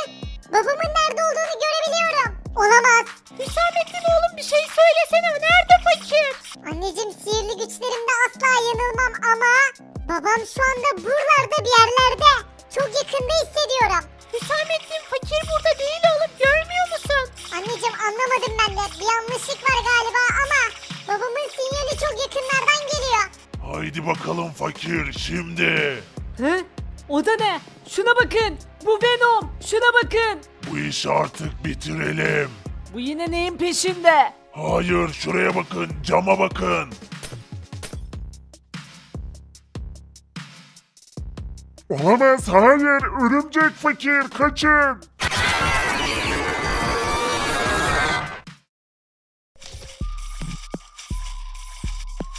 Babamın nerede olduğunu görebiliyorum. Olamaz. Hüsamettin oğlum bir şey söylesene. Nerede fakir? Anneciğim sihirli güçlerimde asla yanılmam ama babam şu anda buralarda bir yerlerde. Çok yakında hissediyorum. Hüsamettin fakir burada değil oğlum. Görmüyor musun? Anneciğim anlamadım ben de. Bir yanlışlık var galiba ama babamın sinyali çok yakınlardan geliyor. Haydi bakalım fakir şimdi. He? O da ne? Şuna bakın. Bu Venom. Şuna bakın. Bu işi artık bitirelim. Bu yine neyin peşinde? Hayır şuraya bakın cama bakın. Olamaz hayır örümcek fakir kaçın.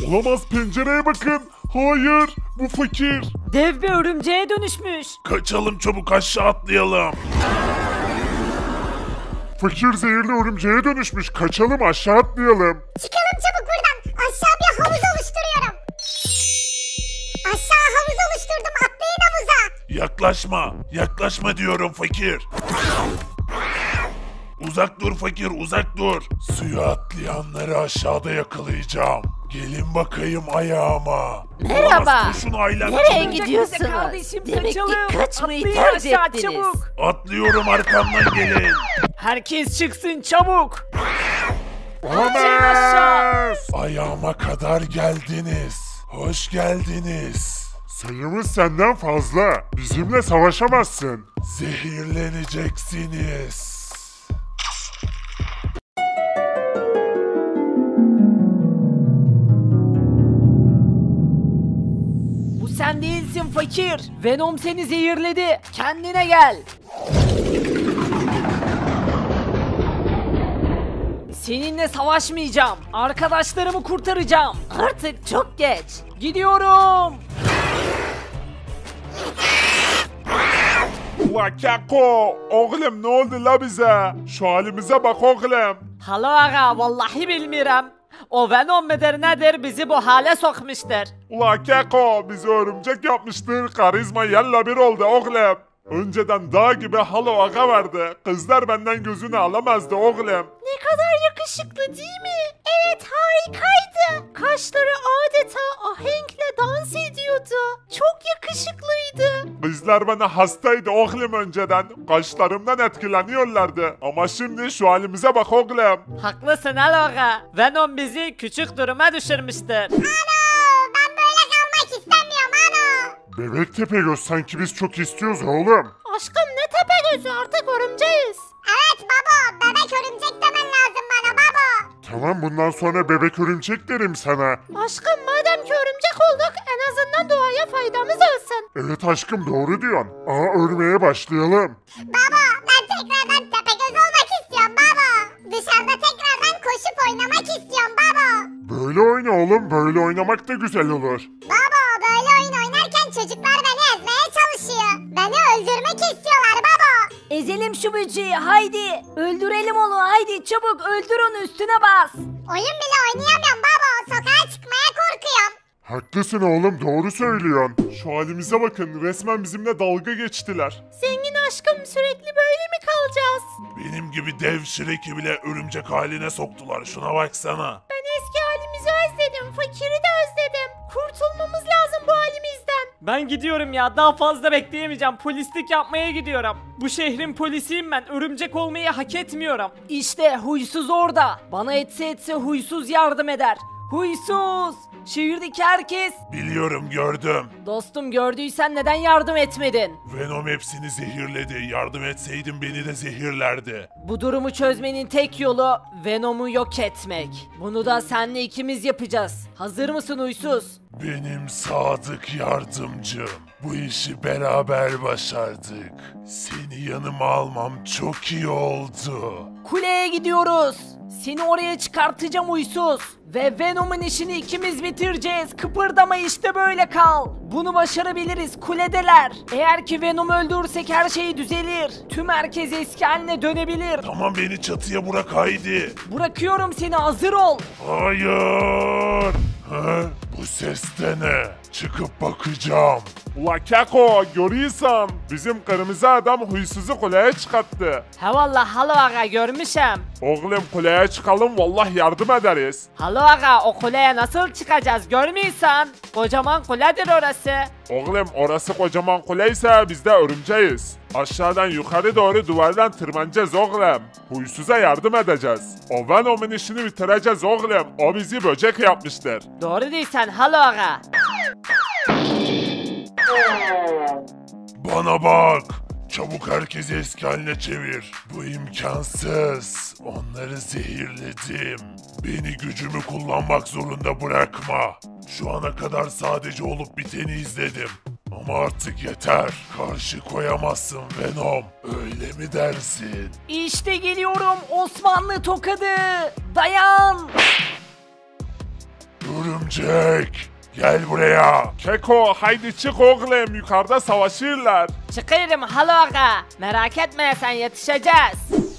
Olamaz pencereye bakın. Hayır bu fakir. Dev bir örümceğe dönüşmüş. Kaçalım çabuk aşağı atlayalım. Fakir zehirli örümceğe dönüşmüş. Kaçalım aşağı atlayalım. Çıkalım çabuk buradan. Aşağı bir havuz oluşturuyorum. Aşağı havuz oluşturdum. Atlayın havuza. Yaklaşma. Yaklaşma diyorum fakir. Uzak dur fakir uzak dur. Suya atlayanları aşağıda yakalayacağım. Gelin bakayım ayağıma. Merhaba. Olamaz, Koşun ailem. Nereye çabuk. gidiyorsunuz? Kardeşim, Demek kaçalım. ki kaçmayı Atlayın tercih aşağı, ettiniz. çabuk. Atlıyorum arkamdan gelin. Herkes çıksın çabuk. Olamaz. Ayağıma kadar geldiniz. Hoş geldiniz. Sayımız senden fazla. Bizimle savaşamazsın. Zehirleneceksiniz. Sen değilsin fakir. Venom seni zehirledi. Kendine gel. Seninle savaşmayacağım. Arkadaşlarımı kurtaracağım. Artık çok geç. Gidiyorum. Ula Keko, oğlum ne oldu la bize? Şu halimize bak oğlum. Halo aga vallahi bilmiyorum. O Venom midir nedir bizi bu hale sokmuştur. Ula Keko, bizi örümcek yapmıştır. Karizma yalla bir oldu oğlum. Önceden dağ gibi halo aga vardı. Kızlar benden gözünü alamazdı oğlum. Ne kadar yakışıklı değil mi? Evet harikaydı. Kaşları adeta ahenkle dans ediyordu. Çok yakışıklıydı. Kızlar bana hastaydı oğlum önceden. Kaşlarımdan etkileniyorlardı. Ama şimdi şu halimize bak oğlum. Haklısın Halo aga. Venom bizi küçük duruma düşürmüştür. Ano Bebek Tepegöz sanki biz çok istiyoruz oğlum. Aşkım ne tepe gözü artık örümceğiz. Evet baba bebek örümcek demen lazım bana baba. Tamam bundan sonra bebek örümcek derim sana. Aşkım madem ki örümcek olduk en azından doğaya faydamız olsun. Evet aşkım doğru diyorsun. Aa örmeye başlayalım. Baba ben tekrardan tepegöz olmak istiyorum baba. Dışarıda tekrardan koşup oynamak istiyorum baba. Böyle oyna oğlum böyle oynamak da güzel olur. Baba şu böceği haydi. Öldürelim onu haydi çabuk öldür onu üstüne bas. Oyun bile oynayamıyorum baba. Sokağa çıkmaya korkuyorum. Haklısın oğlum doğru söylüyorsun. Şu halimize bakın resmen bizimle dalga geçtiler. Zengin aşkım sürekli böyle mi kalacağız? Benim gibi dev şireki bile örümcek haline soktular şuna baksana. Ben eski halimizi özledim. Fakiri de özledim. Kurtulmamız lazım bu halimizden. Ben gidiyorum ya daha fazla bekleyemeyeceğim. Polislik yapmaya gidiyorum. Bu şehrin polisiyim ben. Örümcek olmayı hak etmiyorum. İşte huysuz orada. Bana etse etse huysuz yardım eder. Huysuz! Şehirdeki herkes. Biliyorum gördüm. Dostum gördüysen neden yardım etmedin? Venom hepsini zehirledi. Yardım etseydim beni de zehirlerdi. Bu durumu çözmenin tek yolu Venom'u yok etmek. Bunu da senle ikimiz yapacağız. Hazır mısın uysuz? Benim sadık yardımcım. Bu işi beraber başardık. Seni yanıma almam çok iyi oldu. Kuleye gidiyoruz. Seni oraya çıkartacağım uysuz. Ve Venom'un işini ikimiz bitireceğiz. Kıpırdama işte böyle kal. Bunu başarabiliriz kuledeler. Eğer ki Venom'u öldürürsek her şey düzelir. Tüm herkes eski haline dönebilir. Tamam beni çatıya bırak haydi. Bırakıyorum seni hazır ol. Hayır. Ha? Bu ses ne? Çıkıp bakacağım. Ula Keko görüyorsan bizim kırmızı adam huysuzu kuleye çıkarttı. He valla halo aga görmüşüm. Oğlum kuleye çıkalım vallahi yardım ederiz. Halo aga o kuleye nasıl çıkacağız görmüyorsan? Kocaman kuledir orası. Oğlum orası kocaman kuleyse biz de örümceğiz. Aşağıdan yukarı doğru duvardan tırmanacağız oğlum. Huysuza yardım edeceğiz. O Venom'un işini bitireceğiz oğlum. O bizi böcek yapmıştır. Doğru değilsen halo aga. Bana bak. Çabuk herkesi eski haline çevir. Bu imkansız. Onları zehirledim. Beni gücümü kullanmak zorunda bırakma. Şu ana kadar sadece olup biteni izledim. Ama artık yeter. Karşı koyamazsın Venom. Öyle mi dersin? İşte geliyorum Osmanlı tokadı. Dayan. Örümcek. Gel buraya. Keko haydi çık oğlum yukarıda savaşırlar. Çıkıyorum halo aga. Merak etme sen yetişeceğiz.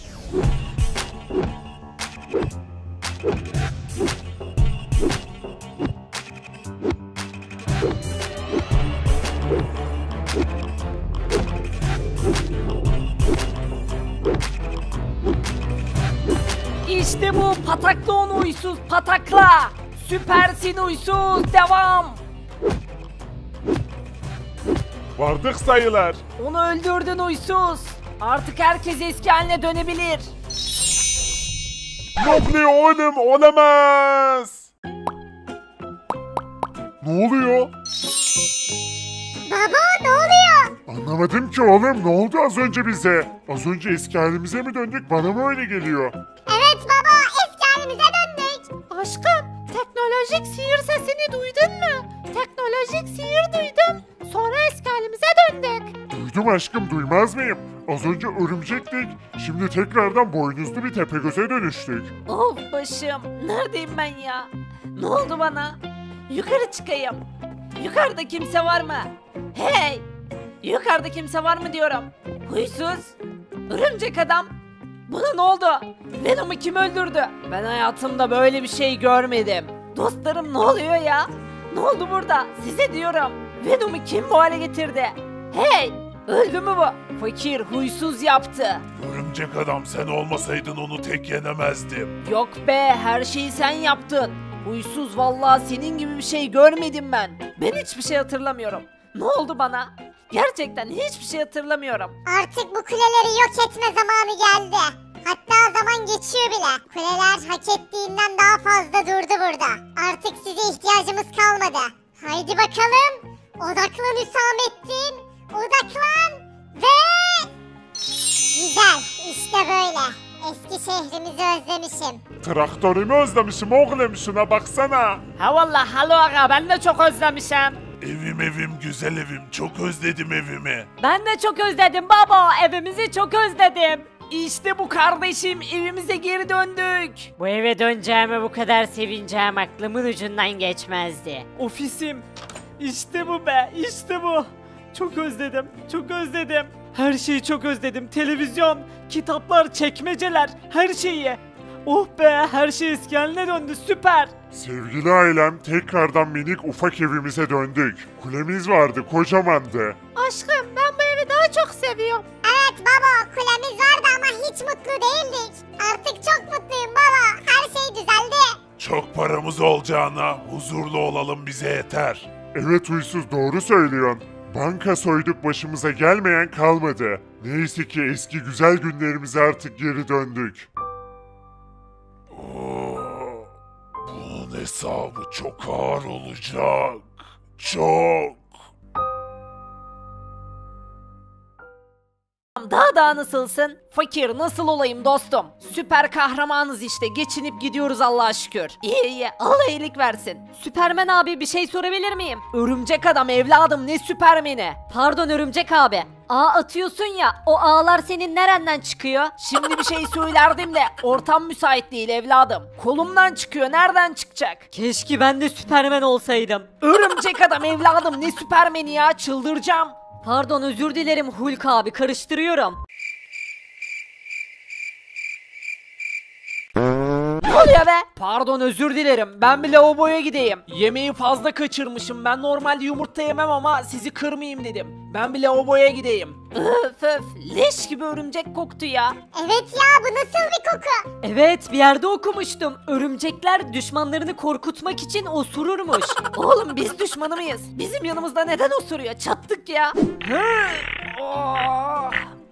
İşte bu patakla onu uysuz patakla. Süpersin uysuz devam. Vardık sayılar. Onu öldürdün uysuz. Artık herkes eski haline dönebilir. Ne oluyor oğlum olamaz. Ne oluyor? Baba ne oluyor? Anlamadım ki oğlum ne oldu az önce bize? Az önce eski halimize mi döndük bana mı öyle geliyor? Evet baba eski halimize döndük. Aşkım teknolojik sihir sesini duydun mu? Teknolojik sihir duydum. Sonra eski halimize döndük. Duydum aşkım duymaz mıyım? Az önce örümcektik şimdi tekrardan boynuzlu bir tepegöze dönüştük. Of başım. Neredeyim ben ya? Ne oldu bana? Yukarı çıkayım. Yukarıda kimse var mı? Hey! Yukarıda kimse var mı diyorum. Huysuz. Örümcek adam. Buna ne oldu? Venom'u kim öldürdü? Ben hayatımda böyle bir şey görmedim. Dostlarım ne oluyor ya? Ne oldu burada? Size diyorum. Venom'u kim bu hale getirdi? Hey! Öldü mü bu? Fakir huysuz yaptı. Örümcek adam sen olmasaydın onu tek yenemezdim. Yok be her şeyi sen yaptın. Huysuz vallahi senin gibi bir şey görmedim ben. Ben hiçbir şey hatırlamıyorum. Ne oldu bana? Gerçekten hiçbir şey hatırlamıyorum. Artık bu kuleleri yok etme zamanı geldi. Hatta zaman geçiyor bile. Kuleler hak ettiğinden daha fazla durdu burada. Artık size ihtiyacımız kalmadı. Haydi bakalım. Odaklan Hüsamettin. Odaklan. Ve... Güzel. İşte böyle. Eski şehrimizi özlemişim. Traktörümü özlemişim oğlum şuna baksana. Ha vallahi halo aga ben de çok özlemişim. Evim evim güzel evim çok özledim evimi. Ben de çok özledim baba evimizi çok özledim. İşte bu kardeşim evimize geri döndük. Bu eve döneceğime bu kadar sevineceğim aklımın ucundan geçmezdi. Ofisim. İşte bu be, işte bu. Çok özledim, çok özledim. Her şeyi çok özledim. Televizyon, kitaplar, çekmeceler, her şeyi. Oh be, her şey eski haline döndü, süper. Sevgili ailem tekrardan minik ufak evimize döndük. Kulemiz vardı kocamandı. Aşkım ben bu evi daha çok seviyorum. Evet baba kulemiz vardı ama hiç mutlu değildik. Artık çok mutluyum baba. Her şey düzeldi. Çok paramız olacağına huzurlu olalım bize yeter. Evet huysuz doğru söylüyorsun. Banka soyduk başımıza gelmeyen kalmadı. Neyse ki eski güzel günlerimize artık geri döndük. Bunun hesabı çok ağır olacak. Çok. Daha daha nasılsın? Fakir nasıl olayım dostum? Süper kahramanız işte geçinip gidiyoruz Allah'a şükür. İyi iyi Allah iyilik versin. Süpermen abi bir şey sorabilir miyim? Örümcek adam evladım ne süpermeni? Pardon örümcek abi. Ağ atıyorsun ya o ağlar senin nereden çıkıyor? Şimdi bir şey söylerdim de ortam müsait değil evladım. Kolumdan çıkıyor nereden çıkacak? Keşke ben de Süpermen olsaydım. Örümcek adam evladım ne süpermeni ya çıldıracağım. Pardon özür dilerim Hulk abi karıştırıyorum. Ne oluyor be? Pardon özür dilerim. Ben bir lavaboya gideyim. Yemeği fazla kaçırmışım. Ben normalde yumurta yemem ama sizi kırmayayım dedim. Ben bir lavaboya gideyim. Öf öf. Leş gibi örümcek koktu ya. Evet ya bu nasıl bir koku? Evet bir yerde okumuştum. Örümcekler düşmanlarını korkutmak için osururmuş. *laughs* Oğlum biz düşmanı mıyız? Bizim yanımızda neden osuruyor? Çattık ya. Hı. Oh.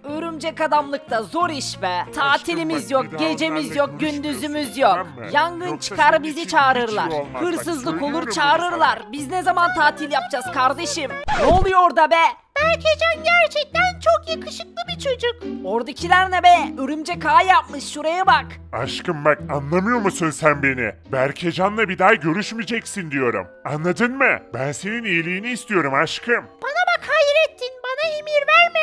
Örümcek adamlıkta zor iş be. Tatilimiz yok, gecemiz yok, gündüzümüz yok. Yangın çıkar bizi çağırırlar. Hırsızlık olur çağırırlar. Biz ne zaman tatil yapacağız kardeşim? Ne oluyor orada be? Berkecan gerçekten çok yakışıklı bir çocuk. Oradakiler ne be? Örümcek ağ yapmış şuraya bak. Aşkım bak anlamıyor musun sen beni? Berkecan'la bir daha görüşmeyeceksin diyorum. Anladın mı? Ben senin iyiliğini istiyorum aşkım. Bana bak Hayrettin bana emir verme.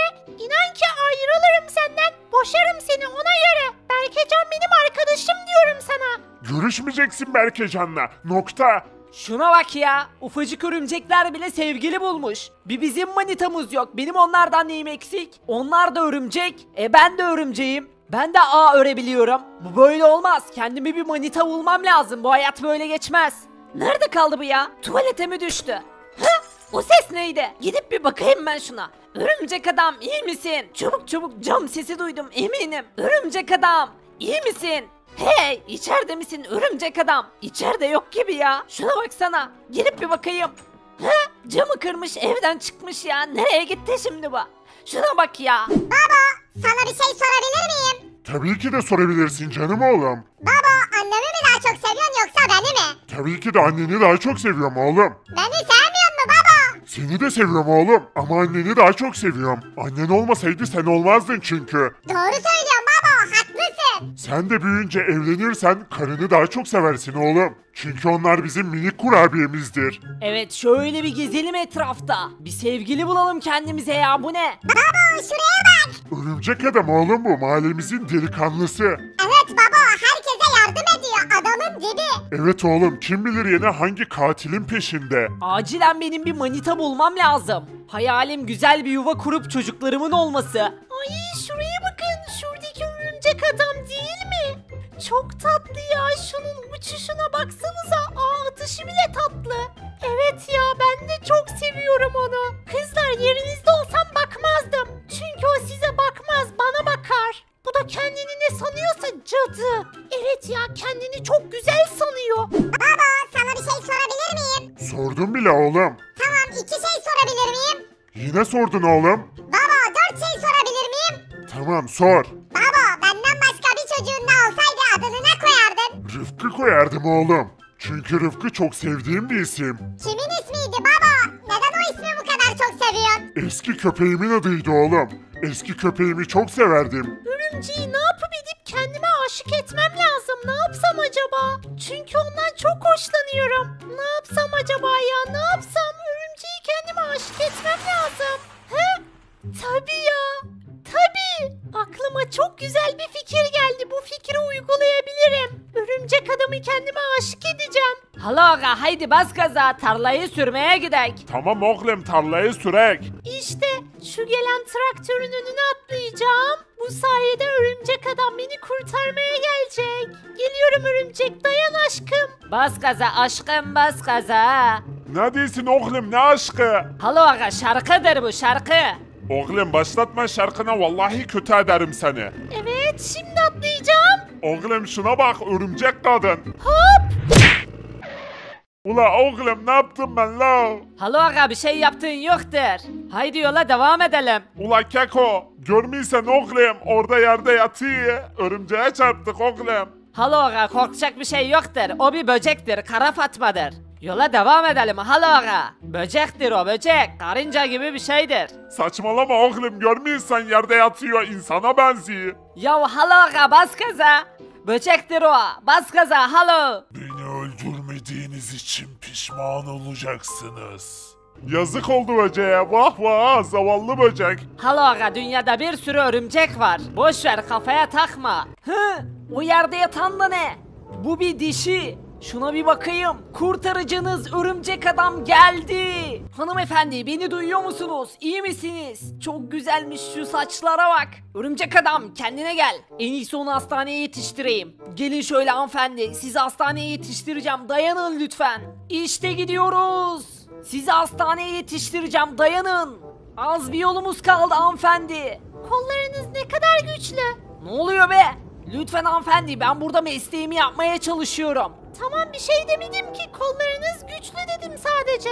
Boşarım seni ona göre. Berkecan benim arkadaşım diyorum sana. Görüşmeyeceksin Berkecan'la. Nokta. Şuna bak ya. Ufacık örümcekler bile sevgili bulmuş. Bir bizim manitamız yok. Benim onlardan neyim eksik? Onlar da örümcek. E ben de örümceğim. Ben de ağ örebiliyorum. Bu böyle olmaz. Kendime bir manita bulmam lazım. Bu hayat böyle geçmez. Nerede kaldı bu ya? Tuvalete mi düştü? Hı? O ses neydi? Gidip bir bakayım ben şuna. Örümcek adam iyi misin? Çabuk çabuk cam sesi duydum eminim. Örümcek adam iyi misin? Hey içeride misin örümcek adam? İçeride yok gibi ya. Şuna baksana. Girip bir bakayım. He camı kırmış evden çıkmış ya. Nereye gitti şimdi bu? Şuna bak ya. Baba sana bir şey sorabilir miyim? Tabii ki de sorabilirsin canım oğlum. Baba annemi mi daha çok seviyorsun yoksa beni mi? Tabii ki de anneni daha çok seviyorum oğlum. Beni baba? Seni de seviyorum oğlum ama anneni daha çok seviyorum. Annen olmasaydı sen olmazdın çünkü. Doğru söylüyorsun baba haklısın. Sen de büyüyünce evlenirsen karını daha çok seversin oğlum. Çünkü onlar bizim minik kurabiyemizdir. Evet şöyle bir gezelim etrafta. Bir sevgili bulalım kendimize ya bu ne? Baba şuraya bak. Örümcek adam oğlum bu mahallemizin delikanlısı. Evet baba herkese yardım ediyor adamın dibi. Evet oğlum kim bilir yine hangi katilin peşinde. Acilen benim bir manita bulmam lazım. Hayalim güzel bir yuva kurup çocuklarımın olması. Ay şuraya bakın. Şuradaki örümcek adam değil mi? Çok tatlı ya. Şunun uçuşuna baksanıza. Aa atışı bile tatlı. Evet ya ben de çok seviyorum onu. Kızlar yerinizde olsam bakmazdım. Çünkü o size bakmaz bana bakar. Bu da kendini ne sanıyorsa cadı. Evet ya kendini çok güzel sanıyor. Baba sana bir şey sorabilir miyim? Sordum bile oğlum. Tamam iki şey sorabilir miyim? Yine sordun oğlum. Baba dört şey sorabilir miyim? Tamam sor. Baba benden başka bir çocuğun da olsaydı adını ne koyardın? Rıfkı koyardım oğlum. Çünkü Rıfkı çok sevdiğim bir isim. Kimin ismiydi baba? Neden o ismi bu kadar çok seviyorsun? Eski köpeğimin adıydı oğlum. Eski köpeğimi çok severdim. Örümceği ne yapıp edip kendime aşık etmem lazım. Ne yapsam acaba? Çünkü ondan çok hoşlanıyorum. Ne yapsam acaba ya? Ne yapsam? Örümceği kendime aşık etmem lazım. He? Tabii ya. Tabii. Aklıma çok güzel bir fikir geldi. Bu fikri uygulayabilirim. Örümcek adamı kendime aşık edeceğim. Hala haydi bas gaza tarlayı sürmeye gidek. Tamam oğlum tarlayı sürek. İşte şu gelen traktörün önüne atlayacağım. Bu sayede örümcek adam beni kurtarmaya gelecek. Geliyorum örümcek dayan aşkım. Bas gaza aşkım bas gaza. Ne diyorsun oğlum ne aşkı? Hala aga şarkıdır bu şarkı. Oğlum başlatma şarkına vallahi kötü ederim seni. Evet şimdi atlayacağım. Oğlum şuna bak örümcek kadın. Hop. Ula oğlum ne yaptım ben la? Hala aga bir şey yaptığın yoktur. Haydi yola devam edelim. Ula keko görmüyorsan oğlum orada yerde yatıyor. Örümceğe çarptık oğlum. Halora korkacak bir şey yoktur. O bir böcektir. Kara Fatma'dır. Yola devam edelim Halora. Böcektir o böcek. Karınca gibi bir şeydir. Saçmalama oğlum görmüyorsan yerde yatıyor insana benziyor. Ya Halora bas gaza. Böcektir o. Bas gaza halo. Beni öldürmediğiniz için pişman olacaksınız. Yazık oldu böceğe vah vah zavallı böcek. Halora dünyada bir sürü örümcek var. Boş ver kafaya takma. Hı? O yerde yatan da ne? Bu bir dişi. Şuna bir bakayım. Kurtarıcınız örümcek adam geldi. Hanımefendi beni duyuyor musunuz? İyi misiniz? Çok güzelmiş şu saçlara bak. Örümcek adam kendine gel. En iyisi onu hastaneye yetiştireyim. Gelin şöyle hanımefendi. Sizi hastaneye yetiştireceğim. Dayanın lütfen. İşte gidiyoruz. Sizi hastaneye yetiştireceğim. Dayanın. Az bir yolumuz kaldı hanımefendi. Kollarınız ne kadar güçlü. Ne oluyor be? Lütfen hanımefendi ben burada mesleğimi yapmaya çalışıyorum. Tamam bir şey demedim ki kollarınız güçlü dedim sadece.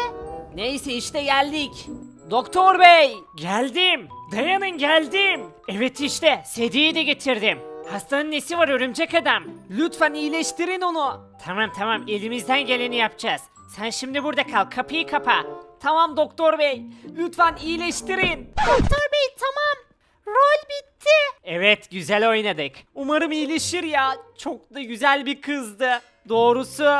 Neyse işte geldik. Doktor bey. Geldim. Dayanın geldim. Evet işte sediyi de getirdim. Hastanın nesi var örümcek adam? Lütfen iyileştirin onu. Tamam tamam elimizden geleni yapacağız. Sen şimdi burada kal kapıyı kapa. Tamam doktor bey. Lütfen iyileştirin. Doktor bey tamam. Rol bitti. Evet güzel oynadık. Umarım iyileşir ya. Çok da güzel bir kızdı. Doğrusu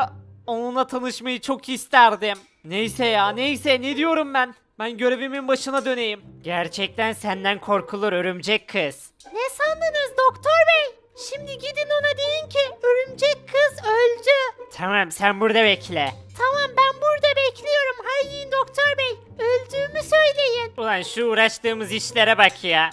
onunla tanışmayı çok isterdim. Neyse ya neyse ne diyorum ben. Ben görevimin başına döneyim. Gerçekten senden korkulur örümcek kız. Ne sandınız doktor bey? Şimdi gidin ona deyin ki örümcek kız öldü. Tamam sen burada bekle. Tamam ben burada bekliyorum. Haydi doktor bey. Öldüğümü söyleyin. Ulan şu uğraştığımız işlere bak ya.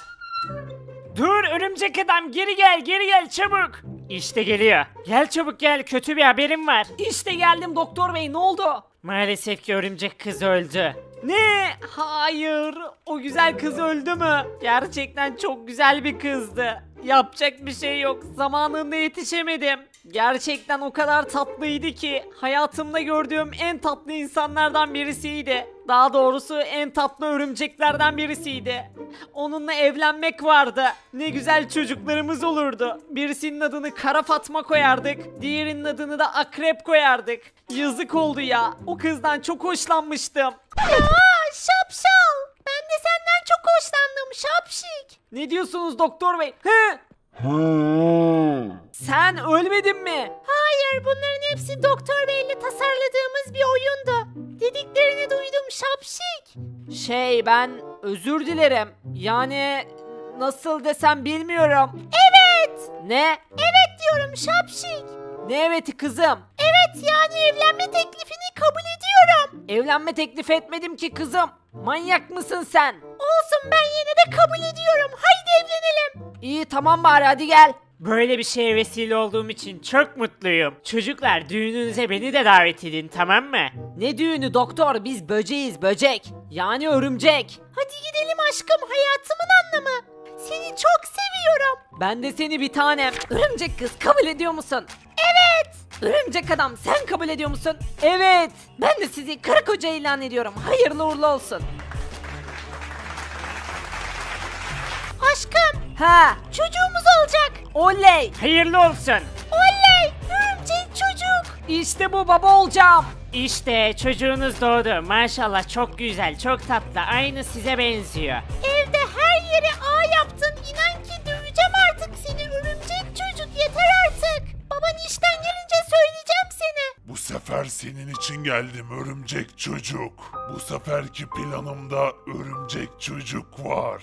Dur örümcek adam geri gel geri gel çabuk. İşte geliyor. Gel çabuk gel kötü bir haberim var. İşte geldim doktor bey ne oldu? Maalesef ki örümcek kız öldü. Ne? Hayır. O güzel kız öldü mü? Gerçekten çok güzel bir kızdı. Yapacak bir şey yok. Zamanında yetişemedim. Gerçekten o kadar tatlıydı ki hayatımda gördüğüm en tatlı insanlardan birisiydi. Daha doğrusu en tatlı örümceklerden birisiydi. Onunla evlenmek vardı. Ne güzel çocuklarımız olurdu. Birisinin adını Kara Fatma koyardık. Diğerinin adını da Akrep koyardık. Yazık oldu ya. O kızdan çok hoşlanmıştım. Aa şapşal. Ben de senden çok hoşlandım şapşik. Ne diyorsunuz doktor bey? He? Sen ölmedin mi? Hayır bunların hepsi doktor beyle tasarladığımız bir oyundu. Dediklerini duydum şapşik. Şey ben özür dilerim. Yani nasıl desem bilmiyorum. Evet. Ne? Evet diyorum şapşik. Ne eveti kızım? Evet yani evlenme teklifini kabul ediyorum. Evlenme teklif etmedim ki kızım. Manyak mısın sen? Olsun ben yine de kabul ediyorum. Haydi evlenelim. İyi tamam bari hadi gel. Böyle bir şeye vesile olduğum için çok mutluyum. Çocuklar düğününüze beni de davet edin tamam mı? Ne düğünü doktor biz böceğiz böcek. Yani örümcek. Hadi gidelim aşkım hayatımın anlamı. Seni çok seviyorum. Ben de seni bir tanem. Örümcek kız kabul ediyor musun? Evet. Örümcek adam sen kabul ediyor musun? Evet. Ben de sizi karı koca ilan ediyorum. Hayırlı uğurlu olsun. Aşkım Ha, çocuğumuz olacak. oley. Hayırlı olsun. Oley. Örümcek çocuk. İşte bu baba olacağım. İşte çocuğunuz doğdu. Maşallah çok güzel, çok tatlı. Aynı size benziyor. Evde sefer senin için geldim örümcek çocuk. Bu seferki planımda örümcek çocuk var.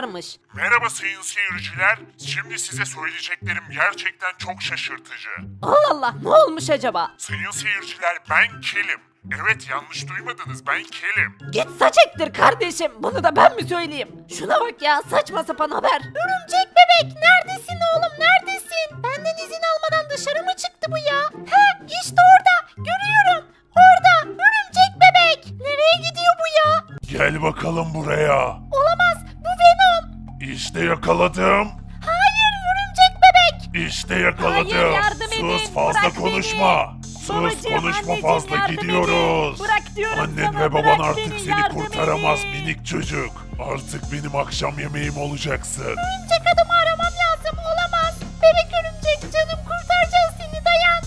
varmış. Merhaba sayın seyirciler. Şimdi size söyleyeceklerim gerçekten çok şaşırtıcı. Allah Allah ne olmuş acaba? Sayın seyirciler ben Kelim. Evet yanlış duymadınız ben Kelim. Git saç ektir kardeşim. Bunu da ben mi söyleyeyim? Şuna bak ya saçma sapan haber. Örümcek bebek neredesin oğlum neredesin? Benden izin almadan dışarı mı çıktı bu ya? He işte orada görüyorum. Orada örümcek bebek. Nereye gidiyor bu ya? Gel bakalım buraya. Olamaz bu Venom. İşte yakaladım. Hayır örümcek bebek. İşte yakaladım. Hayır, yardım edin, Sus fazla bırak konuşma. Sus Babacığım, konuşma fazla gidiyoruz. Bırak diyorum Annen sana, ve baban bırak artık beni, seni kurtaramaz edin. minik çocuk. Artık benim akşam yemeğim olacaksın. Örümcek adamı aramam lazım. Olamaz. Bebek örümcek canım kurtaracağız seni dayan.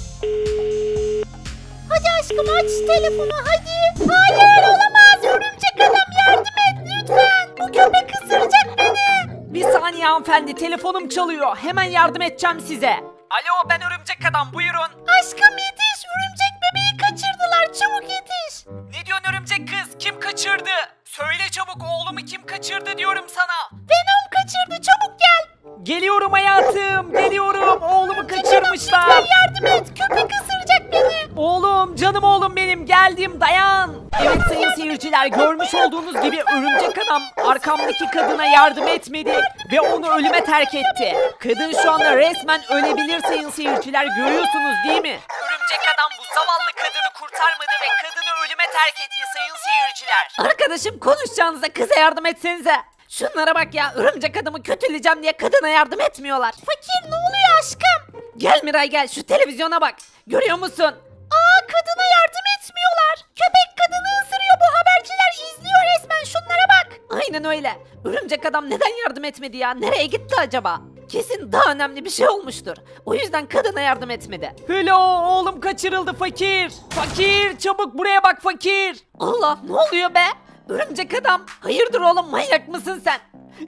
Hadi aşkım aç telefonu hadi. Hayır olamaz. Örümcek adam yardım et lütfen. Bu köpek ısıracak beni. Bir saniye hanımefendi telefonum çalıyor. Hemen yardım edeceğim size. Alo ben örümcek adam buyurun. Aşkım yetiş örümcek bebeği kaçırdılar çabuk yetiş. Ne diyorsun örümcek kız? Kim kaçırdı? Söyle çabuk oğlumu kim kaçırdı diyorum sana. Venom kaçırdı çabuk gel. Geliyorum hayatım geliyorum. Oğlumu kaçırmışlar. Lütfen yardım et köpek ısıracak beni. Oğlum canım oğlum benim geldim dayan. Evet sayın seyirciler görmüş olduğunuz gibi örümcek adam arkamdaki kadına yardım etmedi ve onu ölüme terk etti. Kadın şu anda resmen ölebilir sayın seyirciler görüyorsunuz değil mi? Örümcek adam bu zavallı kadını kurtarmadı ve kadını ölüme terk etti sayın seyirciler. Arkadaşım konuşacağınıza kıza yardım etsenize. Şunlara bak ya örümcek adamı kötüleyeceğim diye kadına yardım etmiyorlar. Fakir ne oluyor aşkım? Gel Miray gel şu televizyona bak. Görüyor musun? Aa kadına yardım etmiyorlar. Köpek kadını ısırıyor bu haberciler izliyor resmen şunlara bak. Aynen öyle. Örümcek adam neden yardım etmedi ya? Nereye gitti acaba? Kesin daha önemli bir şey olmuştur. O yüzden kadına yardım etmedi. Hülo oğlum kaçırıldı fakir. Fakir çabuk buraya bak fakir. Allah ne oluyor be? Örümcek adam. Hayırdır oğlum manyak mısın sen?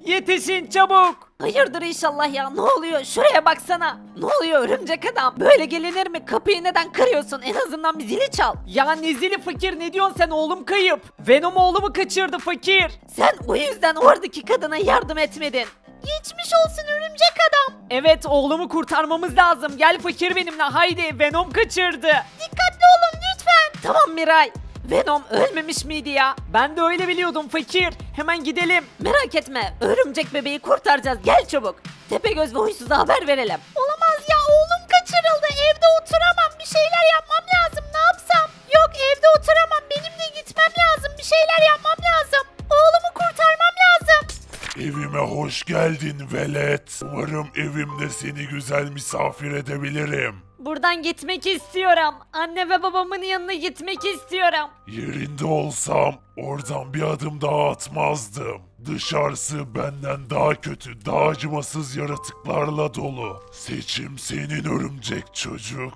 Yetişin çabuk. Hayırdır inşallah ya ne oluyor şuraya baksana. Ne oluyor örümcek adam? Böyle gelinir mi? Kapıyı neden kırıyorsun? En azından bir zili çal. Ya ne zili fakir ne diyorsun sen oğlum kayıp. Venom oğlumu kaçırdı fakir. Sen o yüzden oradaki kadına yardım etmedin. Geçmiş olsun örümcek adam. Evet oğlumu kurtarmamız lazım. Gel fakir benimle haydi Venom kaçırdı. Dikkatli olun lütfen. Tamam Miray. Venom ölmemiş miydi ya? Ben de öyle biliyordum fakir. Hemen gidelim. Merak etme. Örümcek bebeği kurtaracağız. Gel çabuk. Tepegöz ve Huysuz'a haber verelim. Olamaz ya oğlum kaçırıldı. Evde oturamam. Bir şeyler yapmam lazım. Ne yapsam? Yok evde oturamam. Benim de gitmem lazım. Bir şeyler yapmam lazım. Oğlumu kurtarmam lazım. Evime hoş geldin velet. Umarım evimde seni güzel misafir edebilirim. Buradan gitmek istiyorum. Anne ve babamın yanına gitmek istiyorum. Yerinde olsam oradan bir adım daha atmazdım. Dışarısı benden daha kötü, daha acımasız yaratıklarla dolu. Seçim senin örümcek çocuk.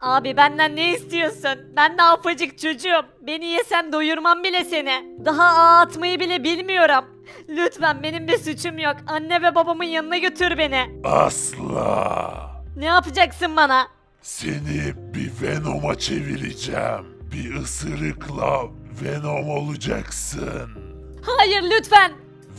Abi benden ne istiyorsun? Ben de afacık çocuğum. Beni yesen doyurmam bile seni. Daha ağ atmayı bile bilmiyorum. Lütfen benim bir suçum yok. Anne ve babamın yanına götür beni. Asla. Ne yapacaksın bana? Seni bir Venom'a çevireceğim. Bir ısırıkla Venom olacaksın. Hayır lütfen.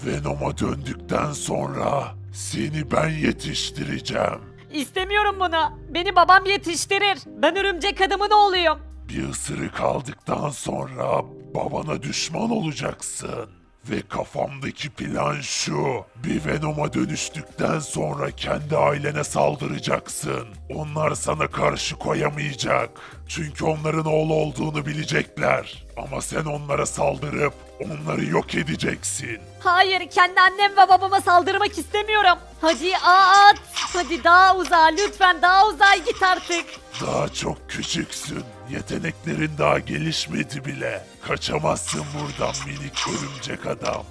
Venom'a döndükten sonra seni ben yetiştireceğim. İstemiyorum bunu. Beni babam yetiştirir. Ben örümcek adamın oğluyum. Bir ısırık aldıktan sonra babana düşman olacaksın. Ve kafamdaki plan şu. Bir Venom'a dönüştükten sonra kendi ailene saldıracaksın. Onlar sana karşı koyamayacak. Çünkü onların oğlu olduğunu bilecekler. Ama sen onlara saldırıp onları yok edeceksin. Hayır kendi annem ve babama saldırmak istemiyorum. Hadi at. Hadi daha uzağa lütfen daha uzağa git artık. Daha çok küçüksün. Yeteneklerin daha gelişmedi bile. Kaçamazsın buradan minik örümcek adam.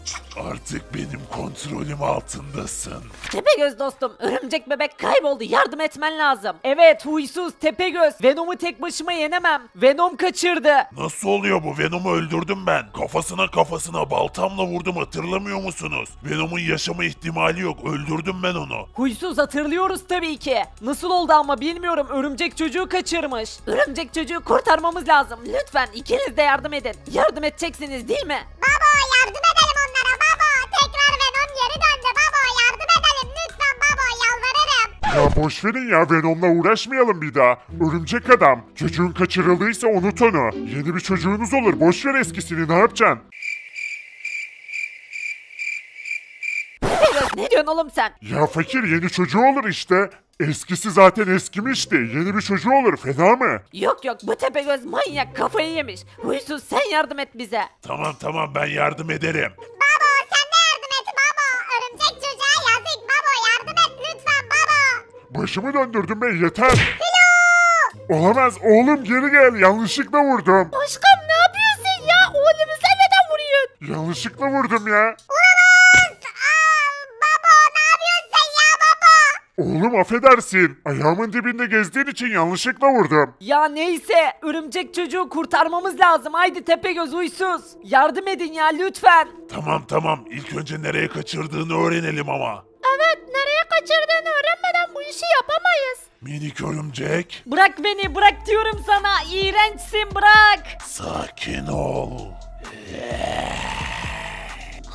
Artık benim kontrolüm altındasın. Tepegöz dostum örümcek bebek kayboldu yardım etmen lazım. Evet huysuz Tepegöz Venom'u tek başıma yenemem. Venom kaçırdı. Nasıl oluyor bu? Venom'u öldürdüm ben. Kafasına kafasına baltamla vurdum hatırlamıyor musunuz? Venom'un yaşama ihtimali yok. Öldürdüm ben onu. Huysuz hatırlıyoruz tabii ki. Nasıl oldu ama bilmiyorum örümcek çocuğu kaçırmış. Örümcek çocuğu kurtarmamız lazım. Lütfen ikiniz de yardım edin. Yardım edeceksiniz değil mi? Baba yardım edelim onlara baba. Tekrar Venom geri döndü baba. Yardım edelim lütfen baba yalvarırım. Ya boş verin ya Venom'la uğraşmayalım bir daha. Örümcek adam. Çocuğun kaçırıldıysa unut onu. Yeni bir çocuğunuz olur. Boş ver eskisini ne yapacaksın? Tepegöz ne diyorsun oğlum sen? Ya fakir yeni çocuğu olur işte. Eskisi zaten eskimişti. Yeni bir çocuğu olur fena mı? Yok yok bu Tepegöz manyak kafayı yemiş. Huysuz sen yardım et bize. Tamam tamam ben yardım ederim. Baba sen de yardım et baba. Örümcek çocuğa yazık baba yardım et lütfen baba. Başımı döndürdüm be yeter. Olamaz oğlum geri gel yanlışlıkla vurdum. Aşkım ne yapıyorsun ya? Oğlumu sen neden vuruyorsun? Yanlışlıkla vurdum ya. Olamaz. Oğlum affedersin. Ayağımın dibinde gezdiğin için yanlışlıkla vurdum. Ya neyse örümcek çocuğu kurtarmamız lazım. Haydi Tepegöz uysuz. Yardım edin ya lütfen. Tamam tamam. İlk önce nereye kaçırdığını öğrenelim ama. Evet nereye kaçırdığını öğrenmeden bu işi yapamayız. Minik örümcek. Bırak beni bırak diyorum sana. İğrençsin bırak. Sakin ol.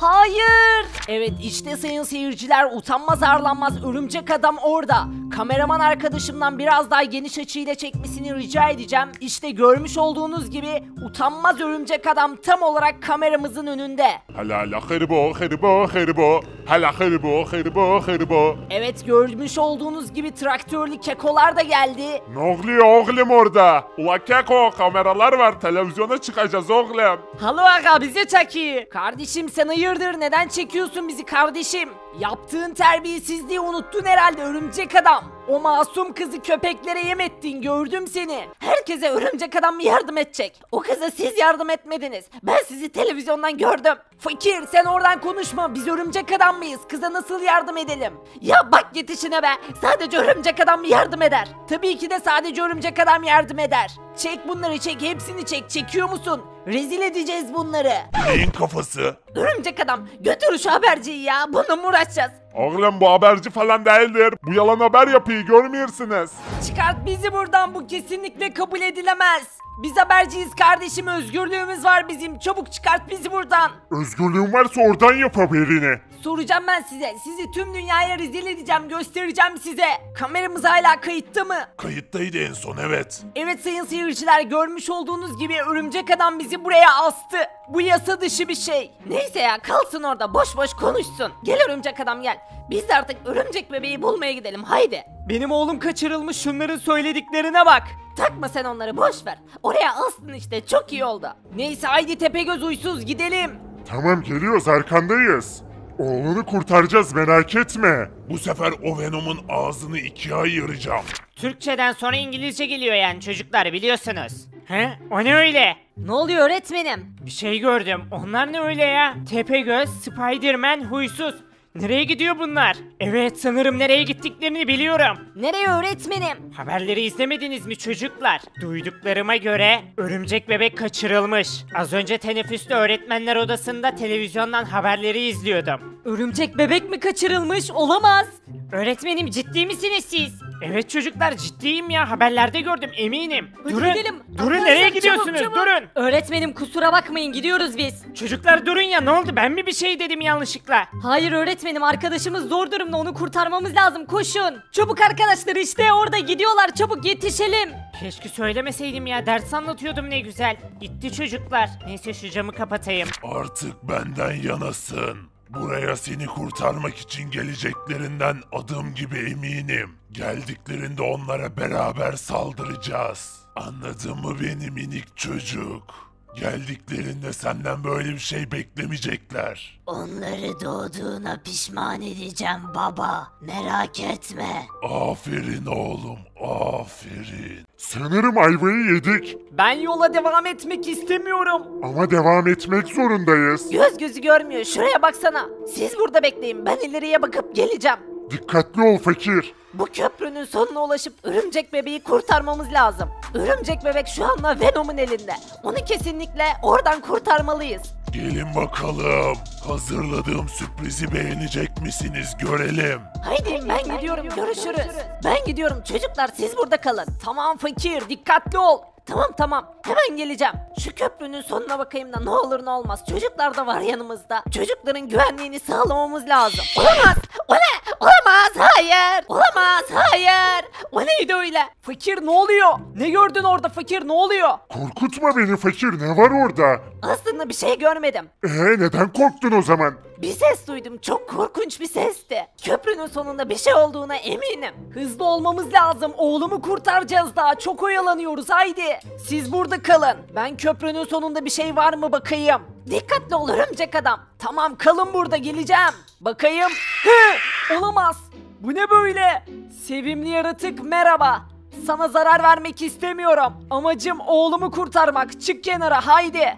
Hayır. Evet işte sayın seyirciler utanmaz arlanmaz örümcek adam orada. Kameraman arkadaşımdan biraz daha geniş açıyla çekmesini rica edeceğim. İşte görmüş olduğunuz gibi utanmaz örümcek adam tam olarak kameramızın önünde. Hala la haribo haribo haribo. Hala haribo haribo haribo. Evet görmüş olduğunuz gibi traktörlü kekolar da geldi. Ne oluyor oğlum orada? Ula keko kameralar var televizyona çıkacağız oğlum. Halo aga bize çeki. Kardeşim sen hayırdır neden çekiyorsun bizi kardeşim? Yaptığın terbiyesizliği unuttun herhalde örümcek adam. O masum kızı köpeklere yem ettin gördüm seni. Herkese örümcek adam mı yardım edecek? O kıza siz yardım etmediniz. Ben sizi televizyondan gördüm. Fakir sen oradan konuşma biz örümcek adam mıyız? Kıza nasıl yardım edelim? Ya bak yetişine be sadece örümcek adam mı yardım eder? Tabii ki de sadece örümcek adam yardım eder. Çek bunları çek hepsini çek çekiyor musun? Rezil edeceğiz bunları. Neyin kafası? Örümcek adam götür şu haberciyi ya bununla mı uğraşacağız? Oğlum bu haberci falan değildir. Bu yalan haber yapıyı görmüyorsunuz. Çıkart bizi buradan bu kesinlikle kabul edilemez. Biz haberciyiz kardeşim özgürlüğümüz var bizim çabuk çıkart bizi buradan. Özgürlüğün varsa oradan yap haberini. Soracağım ben size sizi tüm dünyaya rezil edeceğim göstereceğim size. Kameramız hala kayıtta mı? Kayıttaydı en son evet. Evet sayın seyirciler görmüş olduğunuz gibi örümcek adam bizi buraya astı. Bu yasa dışı bir şey. Neyse ya kalsın orada boş boş konuşsun. Gel örümcek adam gel. Biz de artık örümcek bebeği bulmaya gidelim haydi. Benim oğlum kaçırılmış şunların söylediklerine bak. Takma sen onları boş ver. Oraya astın işte çok iyi oldu. Neyse haydi Tepegöz uysuz gidelim. Tamam geliyoruz arkandayız. Oğlunu kurtaracağız merak etme. Bu sefer o Venom'un ağzını ikiye ayıracağım. Türkçeden sonra İngilizce geliyor yani çocuklar biliyorsunuz. He? O ne öyle? Ne oluyor öğretmenim? Bir şey gördüm. Onlar ne öyle ya? Tepegöz, Spiderman, huysuz. Nereye gidiyor bunlar? Evet sanırım nereye gittiklerini biliyorum. Nereye öğretmenim? Haberleri izlemediniz mi çocuklar? Duyduklarıma göre örümcek bebek kaçırılmış. Az önce teneffüste öğretmenler odasında televizyondan haberleri izliyordum. Örümcek bebek mi kaçırılmış? Olamaz. Öğretmenim ciddi misiniz siz? Evet çocuklar ciddiyim ya haberlerde gördüm eminim. Hadi durun. gidelim. Durun Arkadaşlar, nereye çabuk, gidiyorsunuz? çabuk. Durun. Öğretmenim kusura bakmayın gidiyoruz biz. Çocuklar durun ya ne oldu ben mi bir şey dedim yanlışlıkla? Hayır öğretmenim arkadaşımız zor durumda onu kurtarmamız lazım koşun. Çabuk arkadaşlar işte orada gidiyorlar çabuk yetişelim. Keşke söylemeseydim ya ders anlatıyordum ne güzel. Gitti çocuklar. Neyse şu camı kapatayım. Artık benden yanasın. Buraya seni kurtarmak için geleceklerinden adım gibi eminim. Geldiklerinde onlara beraber saldıracağız. Anladın mı beni minik çocuk? Geldiklerinde senden böyle bir şey beklemeyecekler. Onları doğduğuna pişman edeceğim baba merak etme. Aferin oğlum, aferin. Sanırım ayvayı yedik Ben yola devam etmek istemiyorum. ama devam etmek zorundayız. Göz gözü görmüyor şuraya baksana. Siz burada bekleyin ben ileriye bakıp geleceğim. Dikkatli ol fakir. Bu köprünün sonuna ulaşıp örümcek bebeği kurtarmamız lazım. Örümcek bebek şu anda Venom'un elinde. Onu kesinlikle oradan kurtarmalıyız. Gelin bakalım. Hazırladığım sürprizi beğenecek misiniz görelim. Haydi ben gidiyorum görüşürüz. Ben gidiyorum çocuklar siz burada kalın. Tamam fakir dikkatli ol. Tamam tamam hemen geleceğim. Şu köprünün sonuna bakayım da ne olur ne olmaz. Çocuklar da var yanımızda. Çocukların güvenliğini sağlamamız lazım. Olamaz. O ne? Olamaz. Hayır. Olamaz. Hayır. O neydi öyle? Fakir ne oluyor? Ne gördün orada fakir ne oluyor? Korkutma beni fakir ne var orada? Aslında bir şey görmedim. Ee neden korktun o zaman? Bir ses duydum. Çok korkunç bir sesti. Köprünün sonunda bir şey olduğuna eminim. Hızlı olmamız lazım. Oğlumu kurtaracağız daha. Çok oyalanıyoruz. Haydi. Siz burada kalın. Ben köprünün sonunda bir şey var mı bakayım. Dikkatli ol örümcek adam. Tamam kalın burada geleceğim. Bakayım. Hı, olamaz. Bu ne böyle? Sevimli yaratık merhaba. Sana zarar vermek istemiyorum. Amacım oğlumu kurtarmak. Çık kenara haydi.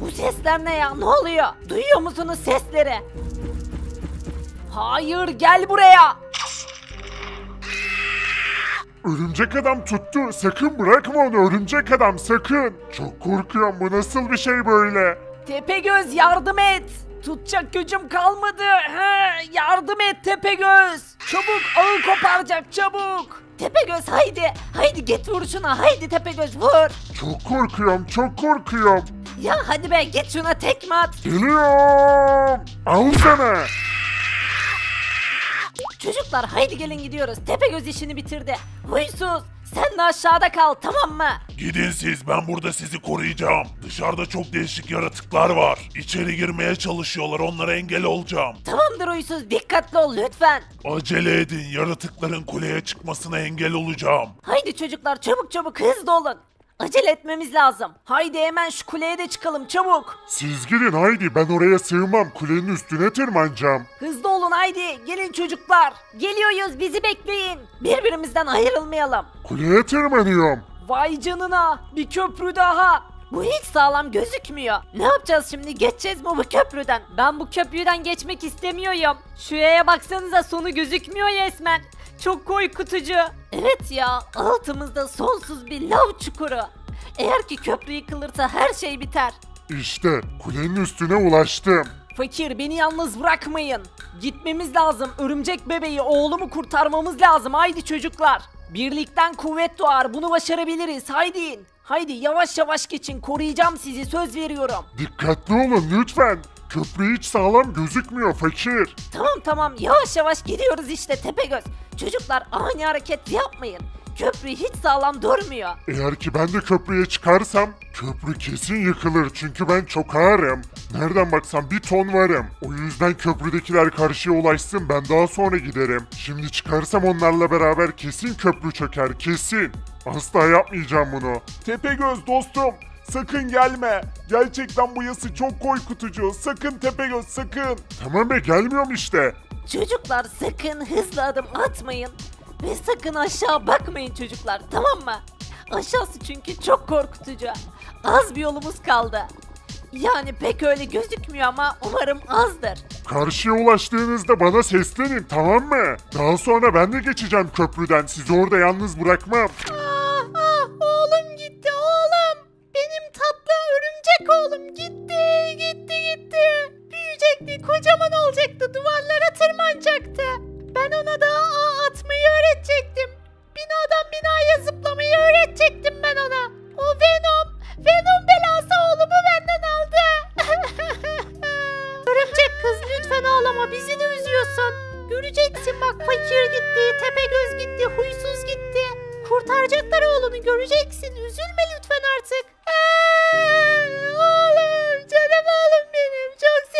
Bu sesler ne ya? Ne oluyor? Duyuyor musunuz sesleri? Hayır gel buraya. Örümcek adam tuttu. Sakın bırakma onu örümcek adam sakın. Çok korkuyorum bu nasıl bir şey böyle? Tepegöz yardım et. Tutacak gücüm kalmadı. He, yardım et Tepegöz. Çabuk ağı koparacak çabuk. Tepegöz haydi. Haydi git vur şuna. Haydi Tepegöz vur. Çok korkuyorum çok korkuyorum. Ya hadi be git şuna tekme at. Geliyorum. Al sana. Çocuklar haydi gelin gidiyoruz. Tepegöz işini bitirdi. Huysuz sen de aşağıda kal tamam mı? Gidin siz ben burada sizi koruyacağım. Dışarıda çok değişik yaratıklar var. İçeri girmeye çalışıyorlar onlara engel olacağım. Tamamdır Huysuz dikkatli ol lütfen. Acele edin yaratıkların kuleye çıkmasına engel olacağım. Haydi çocuklar çabuk çabuk hızlı olun. Acele etmemiz lazım. Haydi hemen şu kuleye de çıkalım çabuk. Siz gidin haydi ben oraya sığmam kulenin üstüne tırmanacağım. Hızlı olun haydi. Gelin çocuklar. Geliyoruz bizi bekleyin. Birbirimizden ayrılmayalım. Kuleye tırmanıyorum. Vay canına bir köprü daha. Bu hiç sağlam gözükmüyor. Ne yapacağız şimdi? Geçeceğiz mi bu köprüden? Ben bu köprüden geçmek istemiyorum. Şuraya baksanıza sonu gözükmüyor resmen. Çok korkutucu. Evet ya altımızda sonsuz bir lav çukuru. Eğer ki köprü yıkılırsa her şey biter. İşte kulenin üstüne ulaştım. Fakir beni yalnız bırakmayın. Gitmemiz lazım. Örümcek bebeği oğlumu kurtarmamız lazım. Haydi çocuklar. Birlikten kuvvet doğar. Bunu başarabiliriz. Haydi. Haydi yavaş yavaş geçin. Koruyacağım sizi. Söz veriyorum. Dikkatli olun lütfen. Köprü hiç sağlam gözükmüyor fakir. Tamam tamam yavaş yavaş gidiyoruz işte Tepegöz. Çocuklar ani hareket yapmayın. Köprü hiç sağlam durmuyor. Eğer ki ben de köprüye çıkarsam köprü kesin yıkılır çünkü ben çok ağırım. Nereden baksam bir ton varım. O yüzden köprüdekiler karşıya ulaşsın ben daha sonra giderim. Şimdi çıkarsam onlarla beraber kesin köprü çöker kesin. Asla yapmayacağım bunu. Tepegöz dostum sakın gelme. Gerçekten bu yası çok korkutucu. Sakın Tepegöz sakın. Tamam be gelmiyorum işte. Çocuklar sakın hızlı adım atmayın. Ve sakın aşağı bakmayın çocuklar tamam mı? Aşağısı çünkü çok korkutucu. Az bir yolumuz kaldı. Yani pek öyle gözükmüyor ama umarım azdır. Karşıya ulaştığınızda bana seslenin tamam mı? Daha sonra ben de geçeceğim köprüden. Sizi orada yalnız bırakmam. Ah ah oğlum gitti oğlum. Benim tatlı örümcek oğlum gitti gitti gitti. Büyüyecekti kocaman olacaktı duvarlara tırmanacaktı. Ben ona da ağ atmayı öğretecektim. Binadan binaya zıplamayı öğretecektim ben ona. O Venom, Venom belası oğlumu aldı. *laughs* Örümcek kız lütfen ağlama bizi de üzüyorsun. Göreceksin bak fakir gitti, tepegöz gitti, huysuz gitti. Kurtaracaklar oğlunu göreceksin. Üzülme lütfen artık. Aa, oğlum, canım oğlum benim. Çok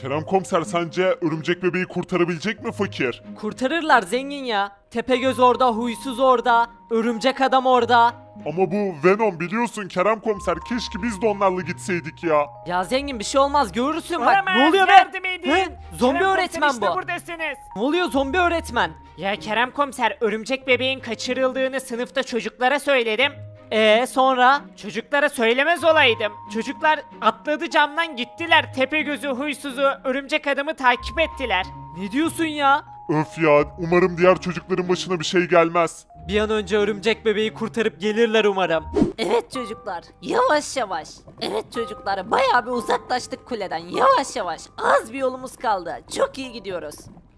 Kerem komiser sence örümcek bebeği kurtarabilecek mi fakir? Kurtarırlar zengin ya. Tepegöz orada, huysuz orada, örümcek adam orada. Ama bu Venom biliyorsun Kerem komiser keşke biz de onlarla gitseydik ya. Ya zengin bir şey olmaz görürsün bak. Olamaz, ne oluyor be? yardım edin. He? Zombi Kerem öğretmen komiser, işte bu. buradasınız. Ne oluyor zombi öğretmen? Ya Kerem komiser örümcek bebeğin kaçırıldığını sınıfta çocuklara söyledim. Ee sonra? Çocuklara söylemez olaydım. Çocuklar atladı camdan gittiler. Tepegöz'ü, huysuzu, örümcek adamı takip ettiler. Ne diyorsun ya? Öf ya umarım diğer çocukların başına bir şey gelmez. Bir an önce örümcek bebeği kurtarıp gelirler umarım. Evet çocuklar yavaş yavaş. Evet çocuklar bayağı bir uzaklaştık kuleden yavaş yavaş. Az bir yolumuz kaldı. Çok iyi gidiyoruz.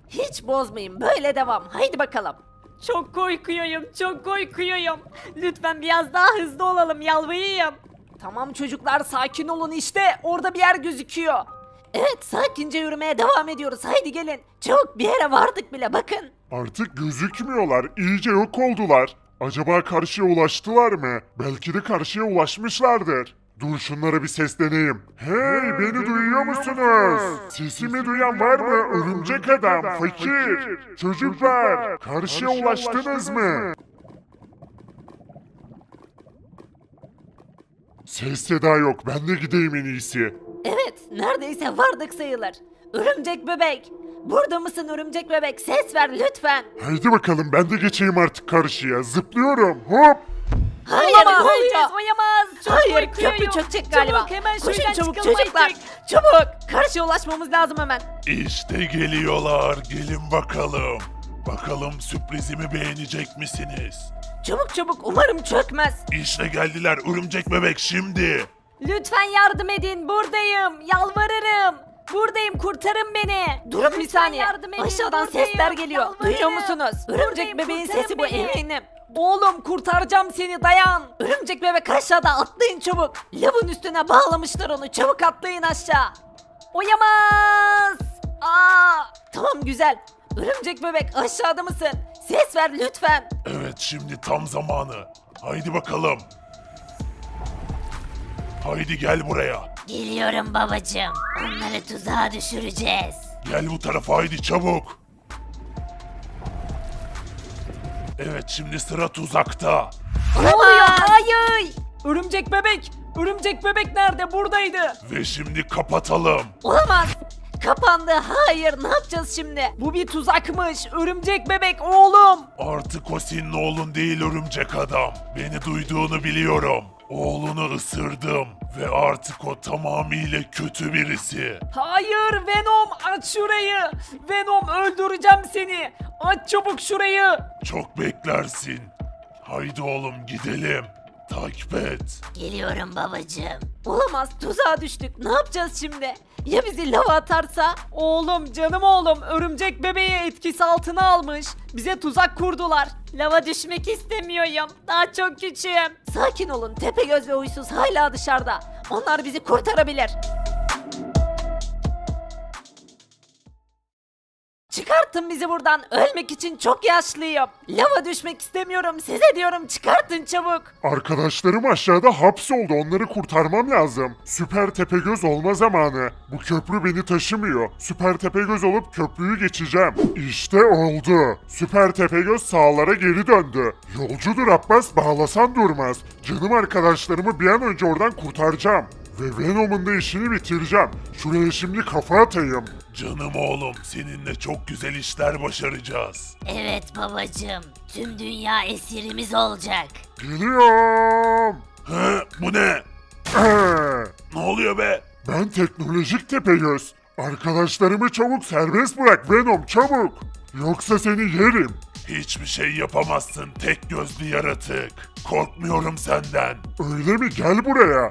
Hiç bozmayın böyle devam. Haydi bakalım. Çok korkuyorum, çok korkuyorum. Lütfen biraz daha hızlı olalım yalvarayım. Tamam çocuklar sakin olun işte orada bir yer gözüküyor. Evet sakince yürümeye devam ediyoruz. Haydi gelin. Çabuk bir yere vardık bile bakın. Artık gözükmüyorlar iyice yok oldular. Acaba karşıya ulaştılar mı? Belki de karşıya ulaşmışlardır. Dur şunlara bir sesleneyim. Hey beni duyuyor musunuz? Sesimi duyan var mı? Örümcek adam, fakir. Çocuklar karşıya ulaştınız mı? Ses seda yok ben de gideyim en iyisi. Evet neredeyse vardık sayılır. Örümcek bebek. Burada mısın örümcek bebek? Ses ver lütfen. Haydi bakalım ben de geçeyim artık karşıya. Zıplıyorum hop. Oyamaz. Çok Hayır korkuyorum. köprü çökecek galiba. Çabuk hemen Koşun çabuk çocuklar. artık. Çabuk. Karşıya ulaşmamız lazım hemen. İşte geliyorlar. Gelin bakalım. Bakalım sürprizimi beğenecek misiniz? Çabuk çabuk umarım çökmez. İşte geldiler örümcek bebek şimdi. Lütfen yardım edin buradayım yalvarırım. Buradayım kurtarın beni. Durun bir saniye. Aşağıdan sesler geliyor. Duyuyor musunuz? Örümcek bebeğin sesi bu eminim. Oğlum kurtaracağım seni dayan. Örümcek bebek aşağıda atlayın çabuk. Lavın üstüne bağlamışlar onu çabuk atlayın aşağı. Oyamaz. Aa, tamam güzel. Örümcek bebek aşağıda mısın? Ses ver lütfen. Evet şimdi tam zamanı. Haydi bakalım. Haydi gel buraya. Geliyorum babacığım. Onları tuzağa düşüreceğiz. Gel bu tarafa haydi çabuk. Evet şimdi sıra tuzakta. Ne oluyor? Hayır. Örümcek bebek. Örümcek bebek nerede? Buradaydı. Ve şimdi kapatalım. Olamaz. Kapandı. Hayır ne yapacağız şimdi? Bu bir tuzakmış. Örümcek bebek oğlum. Artık o senin oğlun değil örümcek adam. Beni duyduğunu biliyorum. Oğlunu ısırdım ve artık o tamamıyla kötü birisi. Hayır Venom aç şurayı. Venom öldüreceğim seni. Aç çabuk şurayı. Çok beklersin. Haydi oğlum gidelim. Takip et. Geliyorum babacığım. Olamaz. Tuzağa düştük. Ne yapacağız şimdi? Ya bizi lava atarsa? Oğlum canım oğlum örümcek bebeği etkisi altına almış. Bize tuzak kurdular. Lava düşmek istemiyorum. Daha çok küçüğüm. Sakin olun. Tepegöz ve Uysuz hala dışarıda. Onlar bizi kurtarabilir. Çıkartın bizi buradan. Ölmek için çok yaşlıyım. Lava düşmek istemiyorum. Size diyorum çıkartın çabuk. Arkadaşlarım aşağıda hapsoldu. Onları kurtarmam lazım. Süper Tepegöz olma zamanı. Bu köprü beni taşımıyor. Süper Tepegöz olup köprüyü geçeceğim. İşte oldu. Süper Tepegöz sağlara geri döndü. Yolcudur Abbas bağlasan durmaz. Canım arkadaşlarımı bir an önce oradan kurtaracağım. Ve Venom'un da işini bitireceğim. Şuraya şimdi kafa atayım. Canım oğlum seninle çok güzel işler başaracağız. Evet babacığım. Tüm dünya esirimiz olacak. Geliyorum. He bu ne? Ee. Ne oluyor be? Ben teknolojik Tepegöz. Arkadaşlarımı çabuk serbest bırak Venom çabuk. Yoksa seni yerim. Hiçbir şey yapamazsın tek gözlü yaratık. Korkmuyorum senden. Öyle mi? Gel buraya.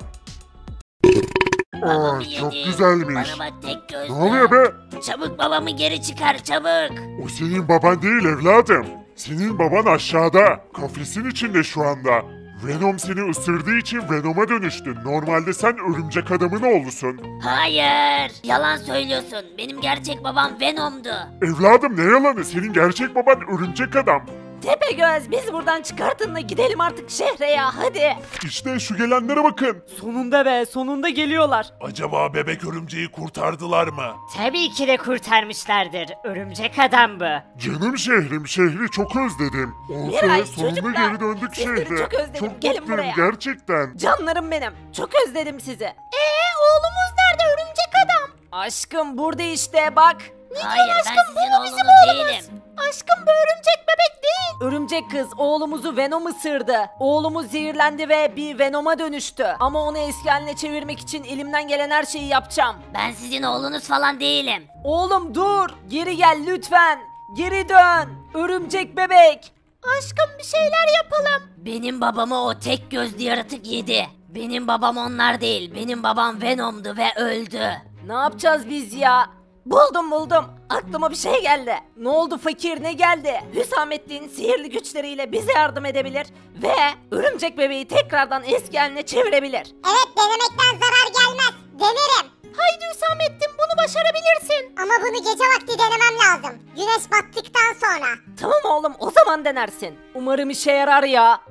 Aa, çok güzelmiş. Bana bak tek gözlü. Ne oluyor be? Çabuk babamı geri çıkar çabuk. O senin baban değil evladım. Senin baban aşağıda. Kafesin içinde şu anda. Venom seni ısırdığı için Venom'a dönüştün. Normalde sen örümcek adamın oğlusun. Hayır. Yalan söylüyorsun. Benim gerçek babam Venom'du. Evladım ne yalanı? Senin gerçek baban örümcek adam. Tepegöz bizi buradan çıkartın da gidelim artık şehre ya hadi. İşte şu gelenlere bakın. Sonunda be sonunda geliyorlar. Acaba bebek örümceği kurtardılar mı? Tabii ki de kurtarmışlardır. Örümcek adam bu. Canım şehrim, şehri çok özledim. Oh Miray, be, sonunda çocuklar, geri döndük sizleri şehre. çok özledim. Gelin mutluyum buraya. gerçekten. Canlarım benim. Çok özledim sizi. Ee oğlumuz nerede örümcek adam? Aşkım burada işte bak. Hayır ben sizin oğlunuz değilim. Aşkım bu örümcek bebek değil. Örümcek kız oğlumuzu Venom ısırdı. Oğlumuz zehirlendi ve bir Venom'a dönüştü. Ama onu eski haline çevirmek için elimden gelen her şeyi yapacağım. Ben sizin oğlunuz falan değilim. Oğlum dur. Geri gel lütfen. Geri dön. Örümcek bebek. Aşkım bir şeyler yapalım. Benim babamı o tek gözlü yaratık yedi. Benim babam onlar değil. Benim babam Venom'du ve öldü. Ne yapacağız biz ya? Buldum buldum. Aklıma bir şey geldi. Ne oldu fakir ne geldi? Hüsamettin sihirli güçleriyle bize yardım edebilir ve örümcek bebeği tekrardan eski haline çevirebilir. Evet denemekten zarar gelmez. Denerim. Haydi Hüsamettin bunu başarabilirsin. Ama bunu gece vakti denemem lazım. Güneş battıktan sonra. Tamam oğlum o zaman denersin. Umarım işe yarar ya.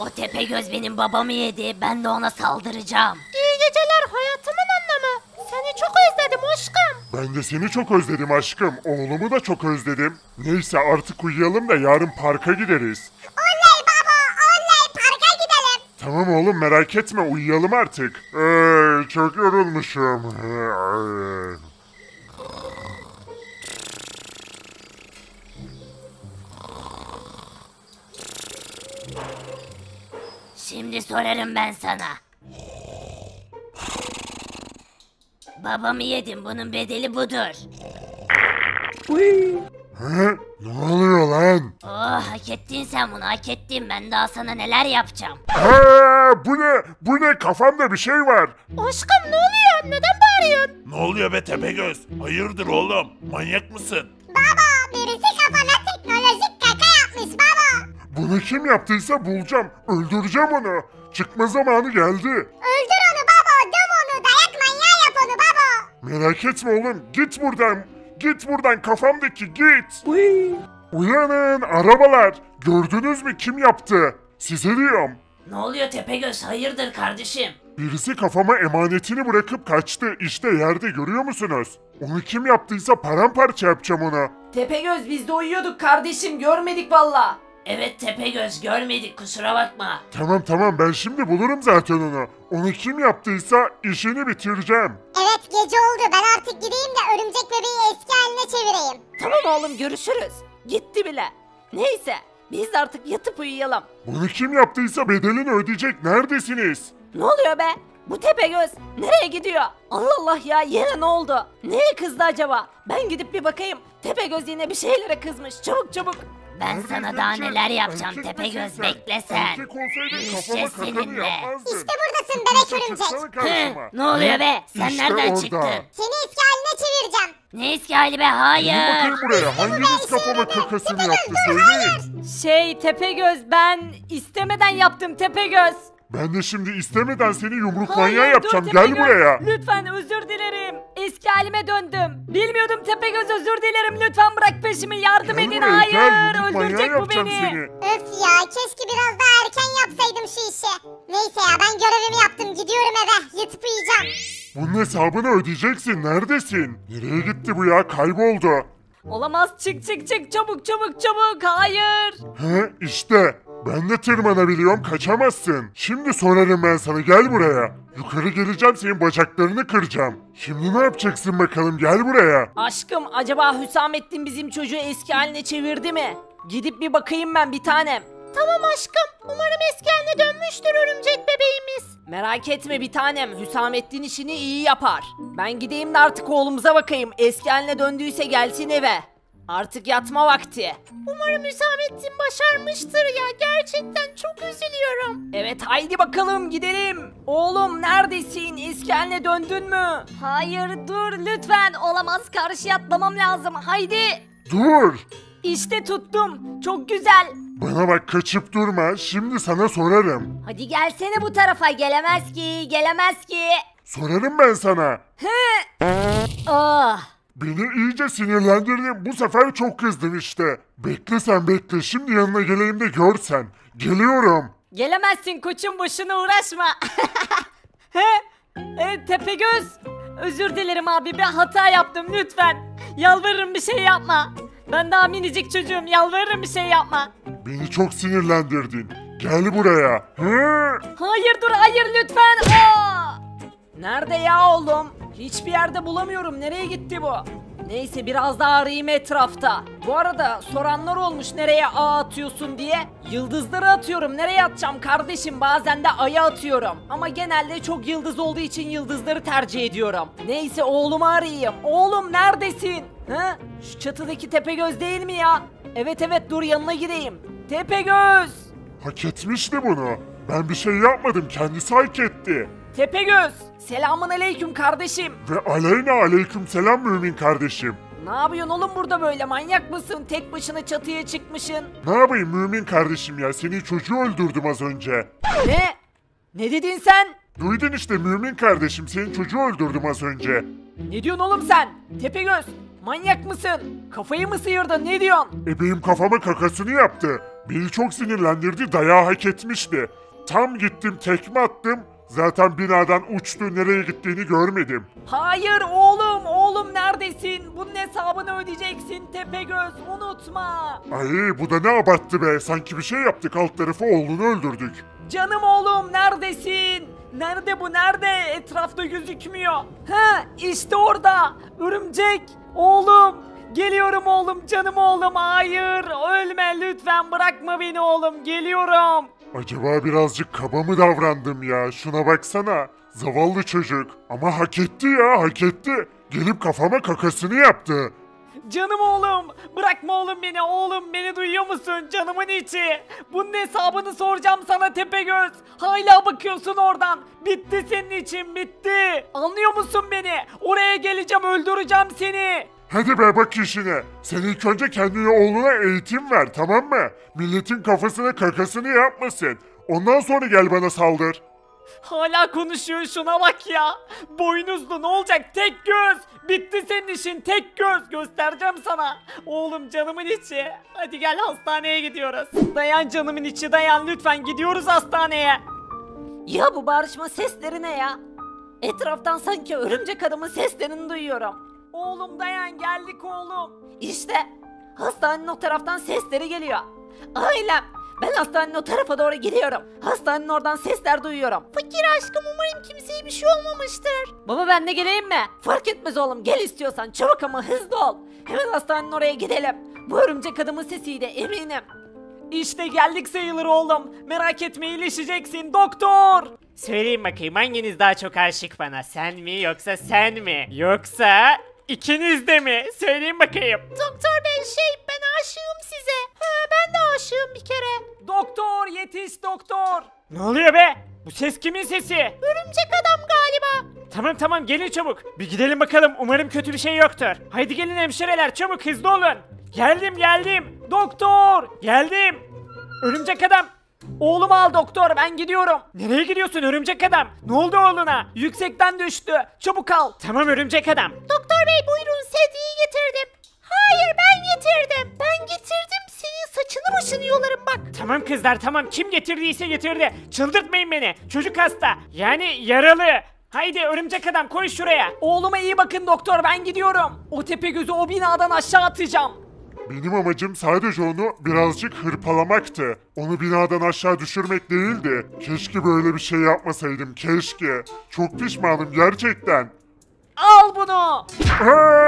O tepe göz benim babamı yedi. Ben de ona saldıracağım. İyi geceler hayatımın Ben de seni çok özledim aşkım. Oğlumu da çok özledim. Neyse artık uyuyalım da yarın parka gideriz. Oley baba oley parka gidelim. Tamam oğlum merak etme uyuyalım artık. Ee, çok yorulmuşum. Şimdi sorarım ben sana. Babamı yedim bunun bedeli budur. He? Ne oluyor lan? Oh hak ettin sen bunu hak ettin ben daha sana neler yapacağım. Aa, bu ne? Bu ne? Kafamda bir şey var. Aşkım ne oluyor? Neden bağırıyorsun? Ne oluyor be Tepegöz? Hayırdır oğlum? Manyak mısın? Baba birisi kafana teknolojik kaka yapmış baba. Bunu kim yaptıysa bulacağım. Öldüreceğim onu. Çıkma zamanı geldi. Öldür Merak etme oğlum. Git buradan. Git buradan kafamdaki git. Uyanın arabalar. Gördünüz mü kim yaptı? Size diyorum. Ne oluyor Tepegöz hayırdır kardeşim? Birisi kafama emanetini bırakıp kaçtı. İşte yerde görüyor musunuz? Onu kim yaptıysa paramparça yapacağım onu. Tepegöz biz de uyuyorduk kardeşim görmedik valla. Evet Tepegöz görmedik kusura bakma. Tamam tamam ben şimdi bulurum zaten onu. Onu kim yaptıysa işini bitireceğim. Evet gece oldu ben artık gideyim de örümcek bebeği eski haline çevireyim. Tamam oğlum görüşürüz. Gitti bile. Neyse biz de artık yatıp uyuyalım. Bunu kim yaptıysa bedelini ödeyecek. Neredesiniz? Ne oluyor be? Bu Tepegöz nereye gidiyor? Allah Allah ya yine ne oldu? Neye kızdı acaba? Ben gidip bir bakayım. Tepegöz yine bir şeylere kızmış. Çabuk çabuk. Ben sana daha neler yapacağım Tepegöz bekle sen. Kakanı seninle. İşte buradasın bebek Çıksana örümcek. karşıma. Ne oluyor be? Sen İşte nereden orada. çıktın? Seni eski haline çevireceğim. Ne eski hali be hayır. bakayım buraya. Hanginiz kafama kakasını yaptı söyleyin. Şey Tepegöz ben istemeden yaptım Tepegöz. Ben de şimdi istemeden seni yumruk Hayır, manyağı dur yapacağım. Tepegöz. Gel buraya. Lütfen özür dilerim. Eski halime döndüm. Bilmiyordum Tepegöz özür dilerim. Lütfen bırak peşimi yardım Gel edin. buraya, Hayır gel. Yumruk manyağı öldürecek bu yapacağım beni. seni. Öf ya keşke biraz daha erken yapsaydım şu işi. Neyse ya ben görevimi yaptım gidiyorum eve yatıp uyuyacağım. Bunun hesabını ödeyeceksin. Neredesin? Nereye gitti bu ya? Kayboldu. Olamaz çık çık çık çabuk çabuk çabuk. Hayır. He işte. Ben de tırmanabiliyorum kaçamazsın. Şimdi sorarım ben sana gel buraya. Yukarı geleceğim senin bacaklarını kıracağım. Şimdi ne yapacaksın bakalım gel buraya. Aşkım acaba Hüsamettin bizim çocuğu eski haline çevirdi mi? Gidip bir bakayım ben bir tanem. Tamam aşkım. Umarım eski haline dönmüştür örümcek bebeğimiz. Merak etme bir tanem Hüsamettin işini iyi yapar. Ben gideyim de artık oğlumuza bakayım. Eski haline döndüyse gelsin eve. Artık yatma vakti. Umarım Hüsamettin başarmıştır ya. Gerçekten çok üzülüyorum. Evet haydi bakalım gidelim. Oğlum neredesin? Eski haline döndün mü? Hayır dur lütfen olamaz karşıya atlamam lazım haydi. Dur. İşte tuttum çok güzel. Bana bak kaçıp durma. Şimdi sana sorarım. Hadi gelsene bu tarafa gelemez ki gelemez ki. Sorarım ben sana. Ah. Beni iyice sinirlendirdin. Bu sefer çok kızdım işte. Bekle sen bekle. Şimdi yanına geleyim de gör sen. Geliyorum. Gelemezsin koçum boşuna uğraşma. *laughs* He? E, Tepegöz. Özür dilerim abi bir hata yaptım lütfen. Yalvarırım bir şey yapma. Ben daha minicik çocuğum yalvarırım bir şey yapma. Beni çok sinirlendirdin. Gel buraya. He? Hayır dur hayır lütfen. Aa! Nerede ya oğlum? Hiçbir yerde bulamıyorum. Nereye gitti bu? Neyse biraz daha arayayım etrafta. Bu arada soranlar olmuş nereye ağ atıyorsun diye. Yıldızları atıyorum. Nereye atacağım kardeşim? Bazen de aya atıyorum. Ama genelde çok yıldız olduğu için yıldızları tercih ediyorum. Neyse oğlumu arayayım. Oğlum neredesin? Ha? Şu çatıdaki Tepegöz değil mi ya? Evet evet dur yanına gideyim. Tepegöz! Hak etmişti bunu. Ben bir şey yapmadım. Kendisi hak etti. Tepegöz! Selamun aleyküm kardeşim. Ve aleyna aleyküm selam mümin kardeşim. Ne yapıyorsun oğlum burada böyle manyak mısın? Tek başına çatıya çıkmışsın. Ne yapayım mümin kardeşim ya? Senin çocuğu öldürdüm az önce. Ne? Ne dedin sen? Duydun işte mümin kardeşim. Senin çocuğu öldürdüm az önce. Ne diyorsun oğlum sen? Tepegöz! Manyak mısın? Kafayı mı sıyırdın? Ne diyorsun? E benim kafama kakasını yaptı. Beni çok sinirlendirdi. Dayağı hak etmişti. Tam gittim tekme attım. Zaten binadan uçtu. Nereye gittiğini görmedim. Hayır oğlum, oğlum neredesin? Bunun hesabını ödeyeceksin Tepegöz, unutma. Ay bu da ne abarttı be. Sanki bir şey yaptık. Alt tarafı oğlunu öldürdük. Canım oğlum neredesin? Nerede bu nerede? Etrafta gözükmüyor. Ha işte orada. Örümcek. Oğlum. Geliyorum oğlum canım oğlum hayır ölme lütfen bırakma beni oğlum geliyorum. Acaba birazcık kaba mı davrandım ya? Şuna baksana. Zavallı çocuk. Ama hak etti ya hak etti. Gelip kafama kakasını yaptı. Canım oğlum bırakma oğlum beni oğlum beni duyuyor musun canımın içi. Bunun hesabını soracağım sana Tepegöz. Hala bakıyorsun oradan. Bitti senin için bitti. Anlıyor musun beni? Oraya geleceğim öldüreceğim seni. Hadi be bak işine. Sen ilk önce kendine oğluna eğitim ver tamam mı? Milletin kafasına kakasını yapmasın. Ondan sonra gel bana saldır. Hala konuşuyor şuna bak ya. Boynuzlu ne olacak tek göz. Bitti senin işin tek göz. Göstereceğim sana. Oğlum canımın içi. Hadi gel hastaneye gidiyoruz. Dayan canımın içi dayan lütfen gidiyoruz hastaneye. Ya bu bağırışma sesleri ne ya? Etraftan sanki örümcek adamın seslerini duyuyorum. Oğlum dayan geldik oğlum. İşte hastanenin o taraftan sesleri geliyor. Ailem ben hastanenin o tarafa doğru gidiyorum. Hastanenin oradan sesler duyuyorum. Fakir aşkım umarım kimseye bir şey olmamıştır. Baba ben de geleyim mi? Fark etmez oğlum gel istiyorsan çabuk ama hızlı ol. Hemen hastanenin oraya gidelim. Bu örümcek adamın sesiydi eminim. İşte geldik sayılır oğlum. Merak etme iyileşeceksin doktor. Söyleyin bakayım hanginiz daha çok aşık bana? Sen mi yoksa sen mi? Yoksa ikiniz de mi? Söyleyin bakayım. Doktor bey şey ben aşığım size. Ha, ben de aşığım bir kere. Doktor yetiş doktor. Ne oluyor be? Bu ses kimin sesi? Örümcek adam galiba. Tamam tamam gelin çabuk. Bir gidelim bakalım. Umarım kötü bir şey yoktur. Haydi gelin hemşireler çabuk hızlı olun. Geldim geldim. Doktor. Geldim. Örümcek adam. Oğlumu al doktor ben gidiyorum. Nereye gidiyorsun örümcek adam? Ne oldu oğluna? Yüksekten düştü. Çabuk al. Tamam örümcek adam. Doktor bey buyurun sedyeyi getirdim. Hayır ben getirdim. Ben getirdim senin saçını başını yolarım bak. Tamam kızlar tamam kim getirdiyse getirdi. Çıldırtmayın beni. Çocuk hasta. Yani yaralı. Haydi örümcek adam koy şuraya. Oğluma iyi bakın doktor ben gidiyorum. O tepe gözü o binadan aşağı atacağım. Benim amacım sadece onu birazcık hırpalamaktı. Onu binadan aşağı düşürmek değildi. Keşke böyle bir şey yapmasaydım keşke. Çok pişmanım gerçekten. Al bunu. Aa!